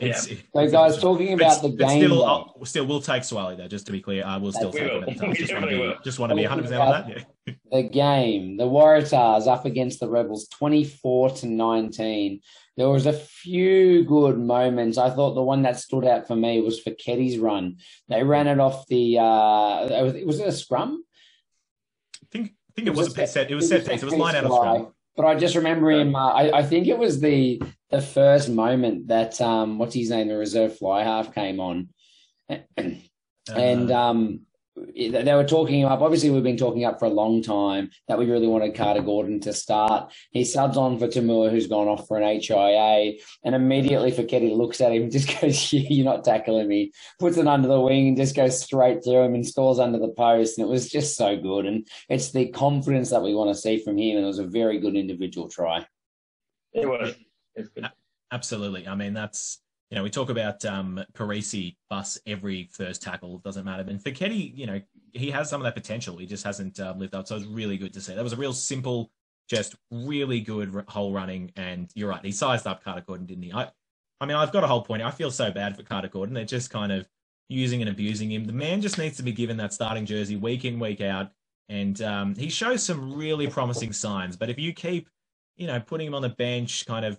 It's, So, guys, talking about the But game. still, though, I'll- still, we'll take Suaalii though. Just to be clear, uh, we'll still We take will. him. at. *laughs* We Just want to be, will. just want to be 100 percent on that. Yeah. *laughs* the game, the Waratahs up against the Rebels, twenty-four to nineteen. There was a few good moments. I thought the one that stood out for me was for Ketty's run. They ran it off the. Uh, was- was it a scrum? I think, I think it was a pit set. It was set piece. It was piece line out of scrum. But I just remember him. Uh, I, I think it was the the first moment that um, what's his name, the reserve fly half came on, *clears throat* and Uh, um, they they were talking up. Obviously, we've been talking up for a long time that we really wanted Carter Gordon to start. He subs on for To'omua, who's gone off for an HIA, and immediately Foketi looks at him *laughs* just goes, yeah, "You're not tackling me." Puts it under the wing and just goes straight through him and scores under the post. And it was just so good. And it's the confidence that we want to see from him. And it was a very good individual try. It was. It's good. Absolutely. I mean, that's you know, we talk about um Perese bus every first tackle, doesn't matter. And Foketi, you know, he has some of that potential. He just hasn't uh, lived up. So it was really good to see. That was a real simple, just really good hole running. And you're right, he sized up Carter Gordon, didn't he? I, I mean, I've got a whole point. I feel so bad for Carter Gordon. They're just kind of using and abusing him. The man just needs to be given that starting jersey week in, week out. And um, he shows some really promising signs. But if you keep, you know, putting him on the bench, kind of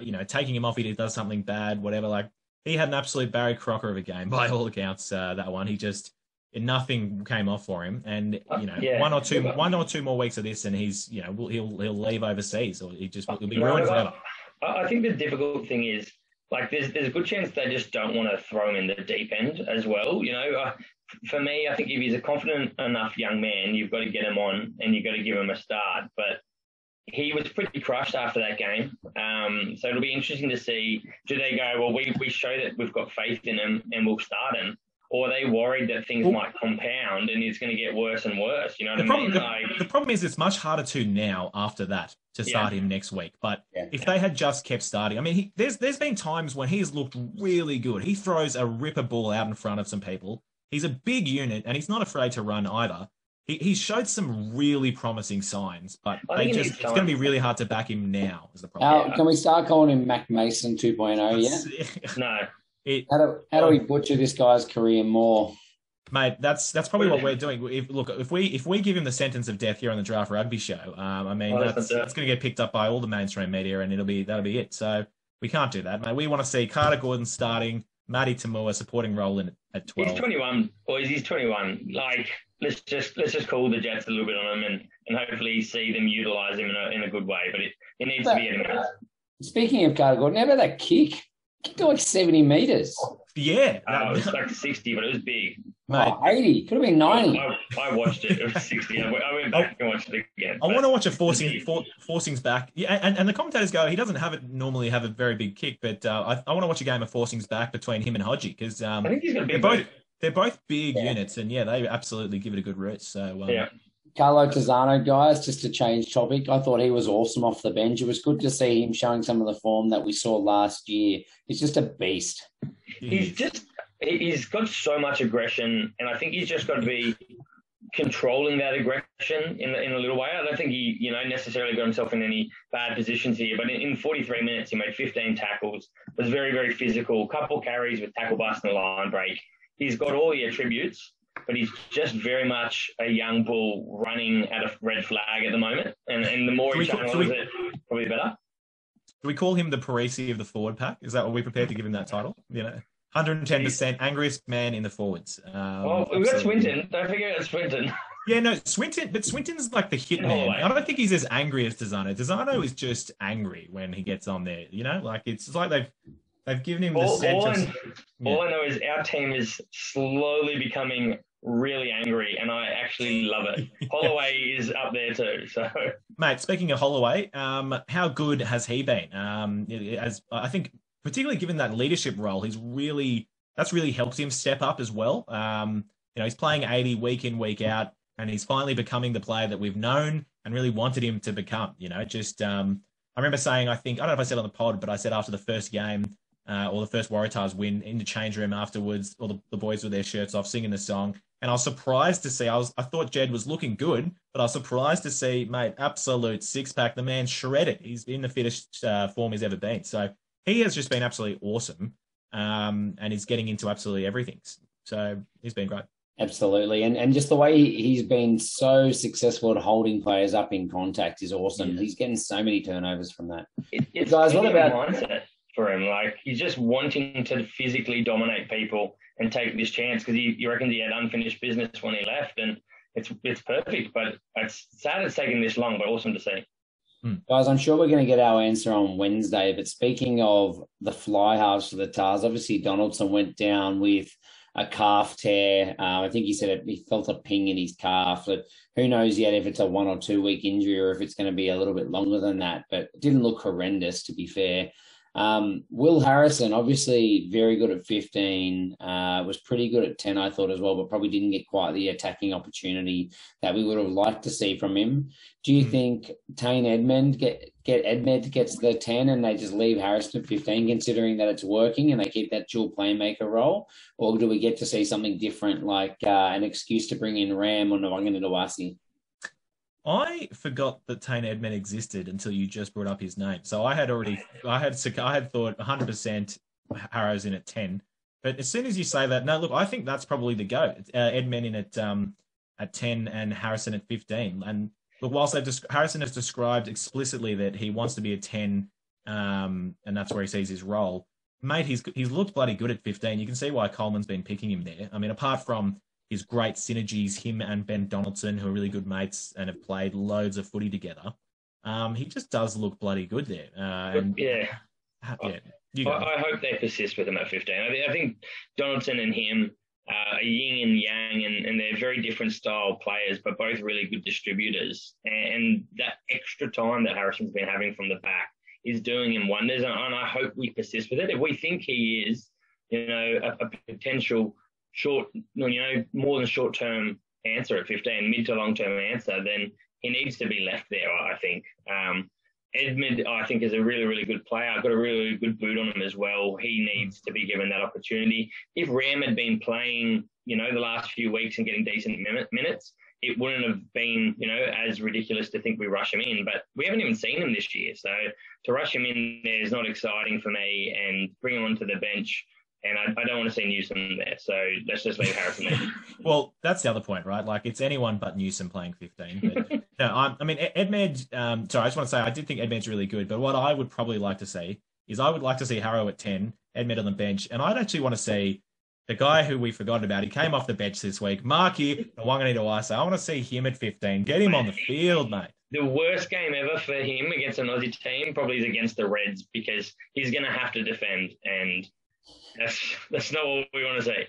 you know, taking him off, he does something bad, whatever. Like he had an absolute Barry Crocker of a game *laughs* by all accounts. Uh, that one, he just nothing came off for him, and you know, Yeah. one or two, one or two more weeks of this, and he's, you know, he'll he'll leave overseas, or he just he'll be No, ruined I- forever. I I think the difficult thing is like there's there's a good chance they just don't want to throw him in the deep end as well. You know, uh, for me, I think if he's a confident enough young man, you've got to get him on and you've got to give him a start. But he was pretty crushed after that game. Um, so it'll be interesting to see do they go, well, we, we show that we've got faith in him and we'll start him. Or are they worried that things Well- might compound and it's going to get worse and worse? You know what The I problem, mean? the, Like, the problem is it's much harder to now after that to start him next week. But Yeah. if they had just kept starting, I mean, he, there's there's been times when he's looked really good. He throws a ripper ball out in front of some people. He's a big unit and he's not afraid to run either. He, he showed some really promising signs, but they just it's going to be really hard to back him now. Is the problem? Now, can we start calling him Mack Mason 2.0 yet? That's- no. *laughs* it, How do, how do we butcher this guy's career more? mate, that's that's probably what we're doing. If look, if we if we give him the sentence of death here on the Draft Rugby Show, um, I mean Oh, that's that's going to get picked up by all the mainstream media, and it'll be that'll be it. So we can't do that, mate. We want to see Carter Gordon starting, Matty To'omua supporting role in at He's 21, boys. He's 21. Like, let's just let's just call the Jets a little bit on him and, and hopefully see them utilize him in a, in a good way. But it, it needs to be at a minute. Speaking of Carter Gordon, how about that kick? Kicked to like 70 meters. Yeah, Uh, it was like 60, but it was big. mate. Oh, 80. Could have been 90. I, I watched it. It was 60. I went- I went back and watched it again. I want to watch a forcing for, forcings back. Yeah, and, and the commentators go, he doesn't have it normally have a very big kick, but uh, I, I want to watch a game of forcings back between him and Hodgie because um, I think he's got a they're both boot. They're both big Yeah. units, and yeah, they absolutely give it a good root. So um, Yeah. Carlo Tizzano, guys, just to change topic, I thought he was awesome off the bench. It was good to see him showing some of the form that we saw last year. He's just a beast. He's just he- he's got so much aggression, and I think he's just got to be controlling that aggression in in a little way. I don't think he you know necessarily got himself in any bad positions here, but in, in 43 minutes he made 15 tackles, was very very physical, couple carries with tackle bust and a line break. He's got all the attributes. But he's just very much a young bull running at a red flag at the moment, and, and the more Can he channels we- it, probably better. Do we call him the Perese of the forward pack? Is that what we're prepared to give him that title? You know, 110% angriest man in the forwards. Um, Oh, we've got. Swinton. Don't forget about Swinton. *laughs* Yeah, no, Swinton, but Swinton's like the hit man. I don't think he's as angry as Tizzano. Tizzano is just angry when he gets on there. You know, like it's like they've they've given him the All, all, sense. I, of- all I know is our team is slowly becoming really angry, and I actually love it. *laughs* Holloway is up there too. So Mate, speaking of Holloway, um, how good has he been? Um, as I think, particularly given that leadership role, he's really that's really helped him step up as well. Um, you know, he's playing 80 week in, week out, and he's finally becoming the player that we've known and really wanted him to become. You know, just um, I remember saying, I think I don't know if I said on the pod, but I said after the first game uh, or the first Waratahs win in the change room afterwards, all the, the boys with their shirts off singing the song. And I was surprised to see. I was I thought Jed was looking good, but I was surprised to see, mate, absolute six pack. The man shredded. He's in the fittest uh, form he's ever been. So he has just been absolutely awesome, um, and he's getting into absolutely everything. So he's been great. Absolutely, and and just the way he- he's been so successful at holding players up in contact is awesome. Yeah. He's getting so many turnovers from that. it, it's Guys, what a about- mindset for him? Like he's just wanting to physically dominate people and take this chance because he, you reckon he had unfinished business when he left, and it's it's perfect. But it's sad it's taken this long, but awesome to see. Guys, I'm sure we're going to get our answer on Wednesday. But speaking of the fly halves for the Tahs, obviously Donaldson went down with a calf tear. Uh, I think he said it, he felt a ping in his calf. But who knows yet if it's a one or two week injury or if it's going to be a little bit longer than that. But it didn't look horrendous, to be fair. Um, Will Harrison, obviously very good at 15, uh, was pretty good at 10, I thought as well, but probably didn't get quite the attacking opportunity that we would have liked to see from him. Do you Hmm. think Tane Edmed get get Edmed gets the 10 and they just leave Harrison at 15, considering that it's working and they keep that dual playmaker role? Or do we get to see something different, like uh, an excuse to bring in Ram or Nawaqanitawase? I forgot that Tane Edmed existed until you just brought up his name. So I had already, I had, I had thought 100% Harrow's in at 10. But as soon as you say that, no, look, I think that's probably the go. Uh, Edmed in at um, at 10 and Harrison at 15. And look, whilst desc- Harrison has described explicitly that he wants to be a 10, um, and that's where he sees his role. Mate, he's he's looked bloody good at 15. You can see why Coleman's been picking him there. I mean, apart from his great synergies, him and Ben Donaldson, who are really good mates and have played loads of footy together. Um, he just does look bloody good there. Uh, and yeah, *laughs* yeah, you I. I hope they persist with him at 15. I, think- I think Donaldson and him uh, are yin and yang, and, and they're very different style players, but both really good distributors. And that extra time that Harrison's been having from the back is doing him wonders, and, and I hope we persist with it. If we think he is, you know, a, a potential short, you know, more than short term answer at 15, mid to long term answer, then he needs to be left there. I think. Um, Edmed, I think, is a really, really good player. I've Got a really, really good boot on him as well. He needs to be given that opportunity. If Ram had been playing, you know, the last few weeks and getting decent minutes, it wouldn't have been, you know, as ridiculous to think we rush him in. But we haven't even seen him this year, so to rush him in there is not exciting for me. And bring him onto the bench, and I, I don't want to see Newsom there. So let's just leave Harrison there. *laughs* Well, that's the other point, right? Like it's anyone but Newsom playing 15. But, *laughs* no, I'm, I mean, Ed- Edmed, um, sorry, I just want to say I did think Edmed's really good, but what I would probably like to see is I would like to see Harrow at 10, Edmed on the bench, and I'd actually want to see the guy who we forgot about. He came off the bench this week, Marky Wanganita I want to see him at 15. Get him on the field, mate. the worst game ever for him against an Aussie team probably is against the Reds because he's going to have to defend, and that's that's not what we want to see.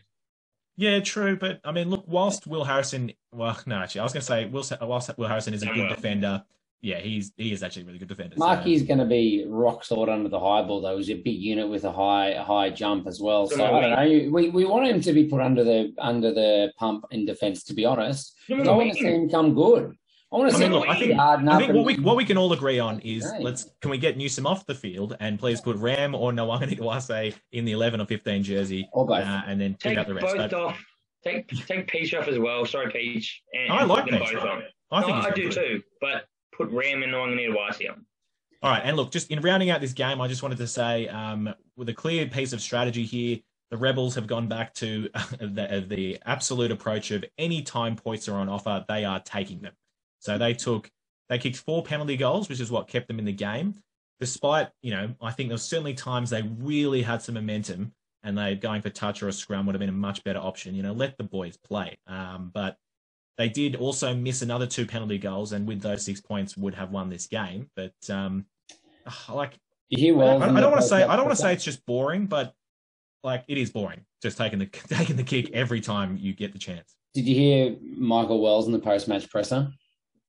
Yeah, true, but I mean, look, whilst Will Harrison, well, no, actually, I was going to say, Will, whilst Will Harrison is a good defender, yeah, he's he is actually a really good defender. so- Marky's going to be rock solid under the high ball, though. He's a big unit with a high a high jump as well. So I don't know. We, we want him to be put under the under the pump in defence. To be honest, I want to see him come good. I want to I see mean, look, I think, harden I up think and- what we what we can all agree on is Right. let's can we get Newsom off the field and please put Ram or Nawangani *laughs* Dawase in the eleven or fifteen jersey, or both. uh, and then Take out the rest. both But off. Take take Peach off as well. Sorry, Peach. And, I and like them Peach. both on. I think No, I do good. too. But put Ram and Wanganita on. All right, and look, just in rounding out this game, I just wanted to say, um, with a clear piece of strategy here, the Rebels have gone back to *laughs* the, the absolute approach of any time points are on offer, they are taking them. So they took, they kicked four penalty goals, which is what kept them in the game. Despite, you know, I think there was certainly times they really had some momentum, and they going for touch or a scrum would have been a much better option. You know, let the boys play. Um, but They did also miss another two penalty goals, and with those six points, would have won this game. But um, like, You hear I well. don't, I don't want to say I don't want to say it's just boring, but like it is boring. Just taking the *laughs* taking the kick every time you get the chance. Did you hear Michael Wells in the post match presser?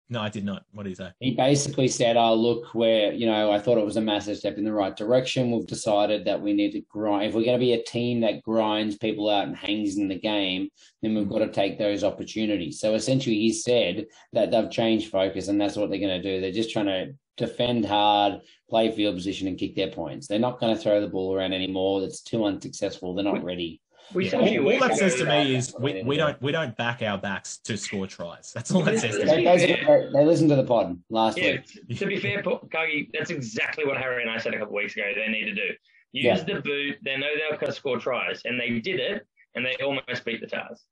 No, I did not. What did he say? He basically said, "Oh, look, where you know, I thought it was a massive step in the right direction. We've decided that we need to grind. If we're going to be a team that grinds people out and hangs in the game, then we've got to take those opportunities." So essentially, he said that they've changed focus, and that's what they're going to do. They're just trying to defend hard, play field position, and kick their points. They're not going to throw the ball around anymore. That's too unsuccessful. They're not ready. We Yeah. said a few All, all that says to me is we, we don't we don't back our backs to score tries. That's all that says to They, me. they, they listened to the pod last Yeah, week. t- to be fair, Paul- Cargie, that's exactly what Harry and I said a couple of weeks ago. They need to do use Yeah. the boot. They know they're going to score tries, and they did it, and they almost beat the Tahs.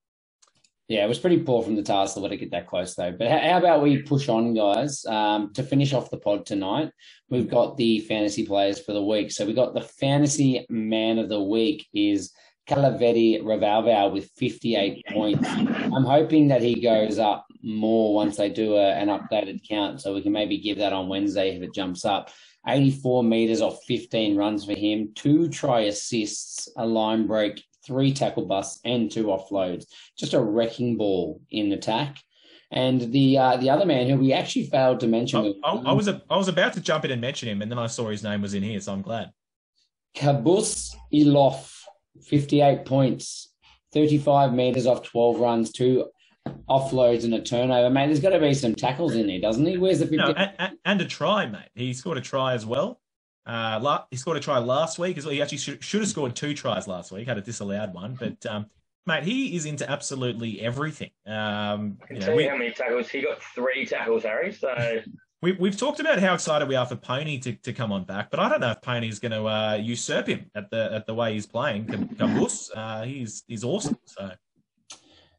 Yeah, it was pretty poor from the Tahs to let it get that close, though. But how, how about we push on, guys? Um, to finish off the pod tonight, we've got the fantasy players for the week. So we got the fantasy man of the week is Kalaveti Ravouvou with 58 points. I'm hoping that he goes up more once they do a, an updated count, so we can maybe give that on Wednesday if it jumps up. 84 meters off 15 runs for him, two try assists, a line break, three tackle busts, and two offloads. Just a wrecking ball in attack. And the uh, the other man who we actually failed to mention, I, I, I was a, I was about to jump in and mention him, and then I saw his name was in here, so I'm glad. Cabous Eloff, 58 points, 35 meters off 12 runs, two offloads and a turnover. Mate, there's got to be some tackles in there, doesn't he? Where's the 50? No, and, and, and a try, mate. He scored a try as well. Uh, la- he scored a try last week as well. He actually should, should have scored two tries last week. Had a disallowed one, but um, mate, he is into absolutely everything. Um, I can you know, tell we, you how many tackles he got. Three tackles, Harry. So we, we've talked about how excited we are for Pony to, to come on back, but I don't know if Pony is going to uh, usurp him at the at the way he's playing. Cabous, uh, he's he's awesome. So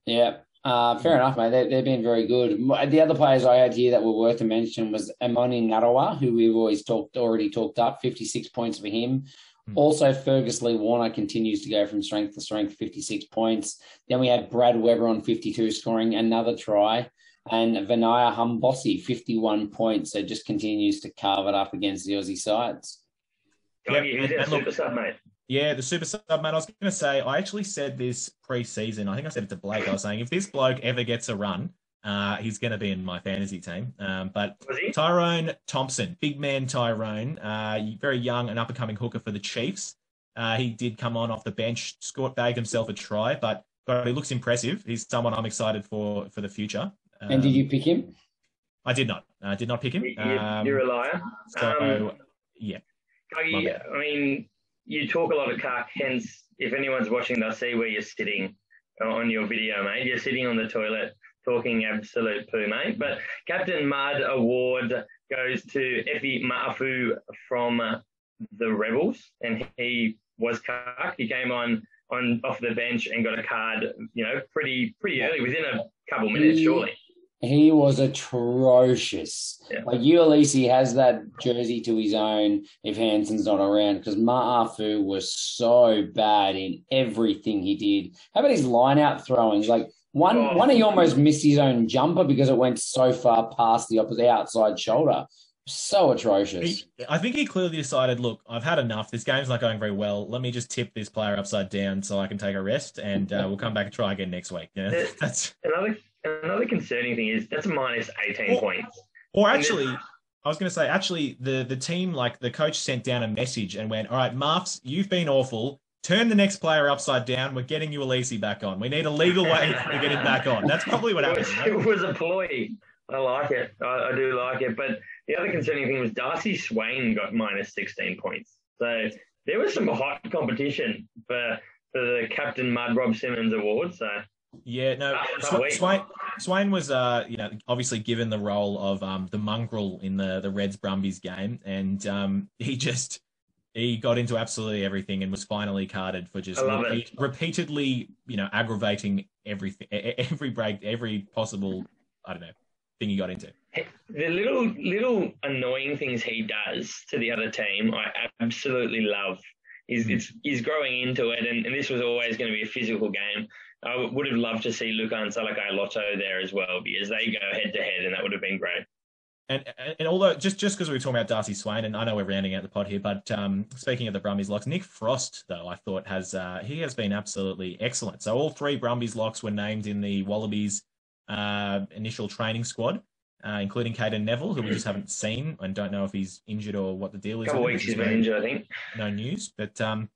Yeah, uh, fair enough, mate. They, they've been very good. The other players I had here that were worth a mention was Emoni Narawa, who we've always talked already talked up, 56 points for him. Hmm. Also, Fergus Lee Warner continues to go from strength to strength, 56 points. Then we had Brad Weber on 52, scoring another try. And Vinaya Habosi, 51 points. So just continues to carve it up against the Aussie sides. Yeah, Cargie, who's and- and look- super sub, mate? Yeah, the super sub, mate. I was going to say, I actually said this pre-season. I think I said it to Blake. I was saying, if this bloke ever gets a run, uh, he's going to be in my fantasy team. Um, but Tyrone Thompson, big man Tyrone, uh, very young and up-and-coming hooker for the Chiefs. Uh, he did come on off the bench, scored, bagged himself a try, but but he looks impressive. He's someone I'm excited for for the future. Um, And did you pick him? I did not. I did not pick him. You, Um, you're a liar. so Um, yeah, Cargie. I mean, you talk a lot of cock, hence, if anyone's watching, they'll see where you're sitting on your video, mate. You're sitting on the toilet talking absolute poo, mate. But Captain Mud Award goes to Efi Ma'afu from the Rebels, and he was cucked. He came on on off the bench and got a card, you know, pretty pretty early, within a couple minutes, surely. He was atrocious. Yeah. Like Uelese has that jersey to his own if Hanson's not around because Ma'afu was so bad in everything he did. How about his line out throwings? Like one Oh. one he almost missed his own jumper because it went so far past the opposite outside shoulder. So atrocious. He, I think he clearly decided, look, I've had enough. This game's not going very well. Let me just tip this player upside down so I can take a rest, and uh, *laughs* we'll come back and try again next week. Yeah, Yeah. *laughs* that's Another another concerning thing is that's a minus 18 Oh. points. or actually, I was going to say, actually, the the team, like the coach, sent down a message and went, "All right, Marfs, you've been awful. Turn the next player upside down. We're getting you Uelese back on. We need a legal way to get him back on." That's probably what *laughs* It happened. was, right? it was a ploy. I like it. I, I do like it. But the other concerning thing was Darcy Swain got minus 16 points. So there was some hot competition for for the Captain Mud Rob Simmons award. So Yeah, no. Ah, Sw- Swain, Swain was, uh, you know, obviously given the role of um, the mongrel in the the Reds Brumbies game, and um, he just he got into absolutely everything and was finally carded for just repeat, repeatedly, you know, aggravating everything, *laughs* every break, every possible, I don't know, thing he got into. the little little annoying things he does to the other team, I absolutely love. He's it's, he's growing into it, and, and this was always going to be a physical game. I would have loved to see Lukhan Salakaia-Loto there as well because they go head to head, and that would have been great. And, and although just just because we were talking about Darcy Swain, and I know we're rounding out the pod here, but um, speaking of the Brumbies locks, Nick Frost though I thought has uh, he has been absolutely excellent. So all three Brumbies locks were named in the Wallabies uh, initial training squad, uh, including Cadeyrn Neville, who we just haven't seen and don't know if he's injured or what the deal is. A couple weeks he's been injured, I think. No news, but um,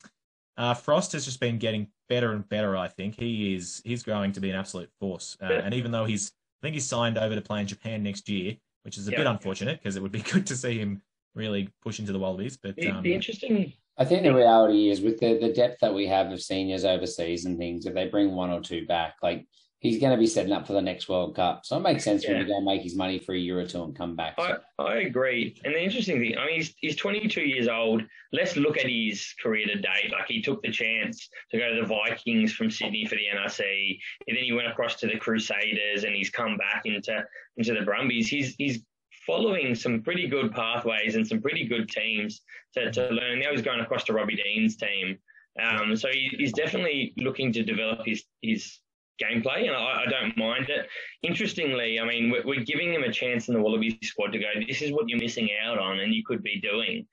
uh, Frost has just been getting better and better. I think he is he's growing to be an absolute force. Uh, and even though he's I think he's signed over to play in Japan next year which is a bit unfortunate because it would be *laughs* good to see him really push into the Wallabies. But the, um, the interesting. I think the reality is with the, the depth that we have of seniors overseas and things, if they bring one or two back, like he's going to be setting up for the next World Cup. So it makes sense yeah. for him to go make his money for a year or two and come back. I, I agree. And the interesting thing, I mean, he's, he's 22 years old. Let's look at his career to date. Like he took the chance to go to the Vikings from Sydney for the NRC. And then he went across to the Crusaders and he's come back into, into the Brumbies. He's, he's following some pretty good pathways and some pretty good teams to, to learn. Now he's going across to Robbie Dean's team. Um, so he, he's definitely looking to develop his, his gameplay, and I, I, don't mind it. Interestingly, I mean, we're, we're, giving him a chance in the Wallaby squad to go, this is what you're missing out on, and you could be doing.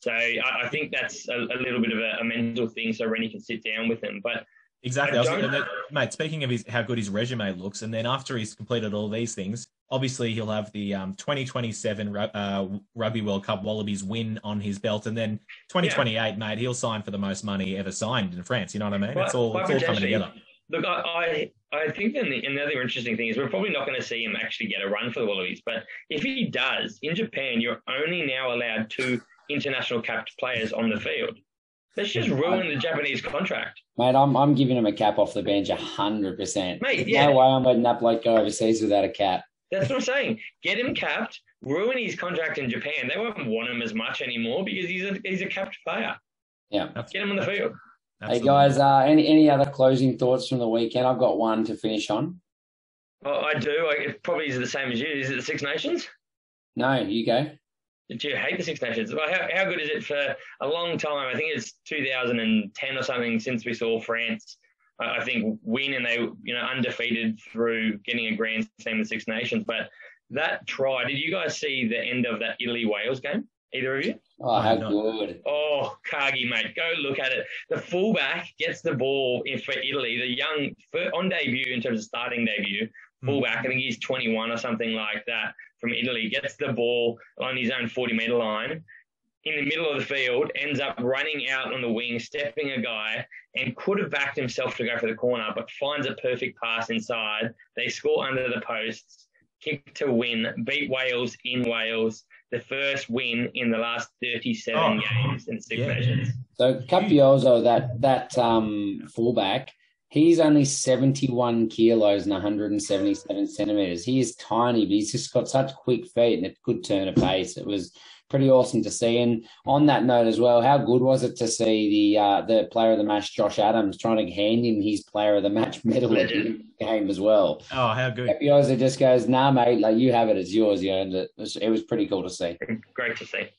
So I, I think that's a, a, little bit of a, a, mental thing so Rennie can sit down with him. But Exactly. Was, that, mate, speaking of his, how good his resume looks, and then after he's completed all these things, obviously he'll have the um, 2027 uh, Rugby World Cup Wallabies win on his belt, and then 2028, yeah. mate, he'll sign for the most money ever signed in France. You know what I mean? Well, it's all, it's all coming together. Look, I, I think then the, another interesting thing is we're probably not going to see him actually get a run for the Wallabies, but if he does, in Japan, you're only now allowed two international capped players on the field. Let's just ruin the Japanese contract. Mate, I'm, I'm giving him a cap off the bench 100%. Mate, yeah. No way I'm letting that bloke go overseas without a cap. That's what I'm saying. Get him capped, ruin his contract in Japan. They won't want him as much anymore because he's a, he's a capped player. Yeah. Get him on the field. Absolutely. Hey, guys, uh, any, any other closing thoughts from the weekend? I've got one to finish on. Oh, I do. It probably is the same as you. Is it the Six Nations? No, you go. Do you hate the Six Nations? Well, how, how good is it for a long time? I think it's 2010 or something since we saw France. I think win and they you know undefeated through getting a grand slam in Six Nations. But that try, did you guys see the end of that Italy Wales game? Either of you? Oh, how good! Oh, Cargie, mate, go look at it. The fullback gets the ball in for Italy. The young on debut in terms of starting debut, hmm. fullback. I think he's 21 or something like that from Italy, gets the ball on his own 40 metre line in the middle of the field, ends up running out on the wing, stepping a guy, and could have backed himself to go for the corner, but finds a perfect pass inside. They score under the posts, kick to win, beat Wales in Wales, the first win in the last 37 oh, games in Six yeah. Nations. So Capuozzo, that that um, fullback, He's only 71 kilos and 177 centimeters. He is tiny, but he's just got such quick feet and a good turn of pace. It was pretty awesome to see. And on that note as well, how good was it to see the uh, the player of the match, Josh Adams, trying to hand him his player of the match *laughs* medal at the game as well? Oh, how good! Capuozzo just goes, "Nah, mate, like you have it, it's yours. You earned it." It was pretty cool to see. Great to see.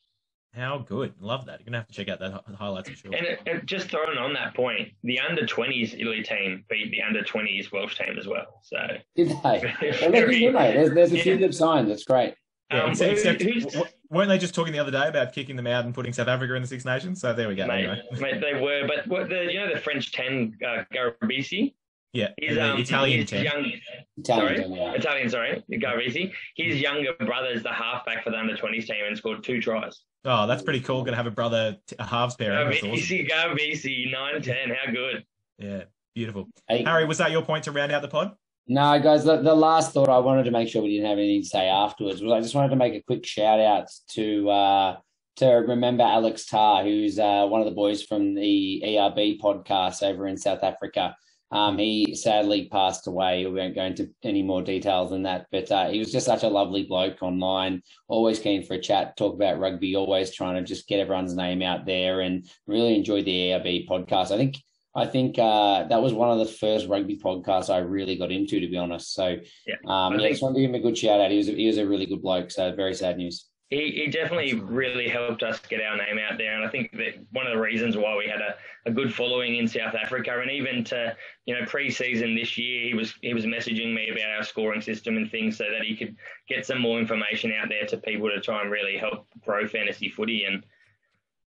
How good. Love that. You're going to have to check out that highlights for sure. And it, it just throwing on that point, the under 20s Italy team beat the under 20s Welsh team as well. So Did they? *laughs* very, there's, there's a few good signs. That's great. Yeah, um, except, except weren't they just talking the other day about kicking them out and putting South Africa in the Six Nations? So there we go. Mate, anyway. *laughs* mate they were, but what the you know the French ten uh, Garbisi, yeah, he's, um, Italian team. Young, Italian, sorry, yeah. Italian, sorry, Garbisi. His younger brother is the halfback for the under 20s team and scored two tries. Oh, that's pretty cool. Going to have a brother, a halves pair. Garbisi, Garbisi, 9 10. How good. Yeah, beautiful. Hey. Harry, was that your point to round out the pod? No, guys, the, the last thought I wanted to make sure we didn't have anything to say afterwards was I just wanted to make a quick shout out to uh, to remember Alex Tarr, who's uh, one of the boys from the ERB podcast over in South Africa. Um, he sadly passed away. We won't go into any more details than that, but uh, he was just such a lovely bloke online. Always keen for a chat, talk about rugby. Always trying to just get everyone's name out there, and really enjoyed the ERB podcast. I think I think uh, that was one of the first rugby podcasts I really got into, to be honest. So, yeah, um, yeah, just wanted to give him a good shout out. He was a, he was a really good bloke. So, very sad news. he, he definitely really helped us get our name out there. And I think that one of the reasons why we had a, a good following in South Africa and even to, you know, pre-season this year, he was he was messaging me about our scoring system and things so that he could get some more information out there to people to try and really help grow fantasy footy. And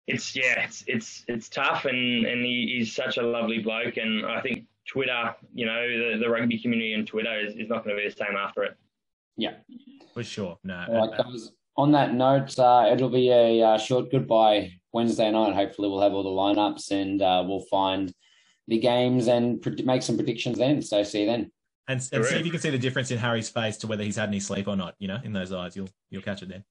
it's yeah, it's it's it's tough and, and he, he's such a lovely bloke and I think Twitter, you know, the, the rugby community and Twitter is, is not going to be the same after it. Yeah. For sure. No. All right, guys. On that note, uh, it'll be a uh, short goodbye Wednesday night. Hopefully, we'll have all the lineups and uh, we'll find the games and pre- make some predictions then. So, see you then. And, and see if you can see the difference in Harry's face to whether he's had any sleep or not. You know, in those eyes, you'll you'll catch it then.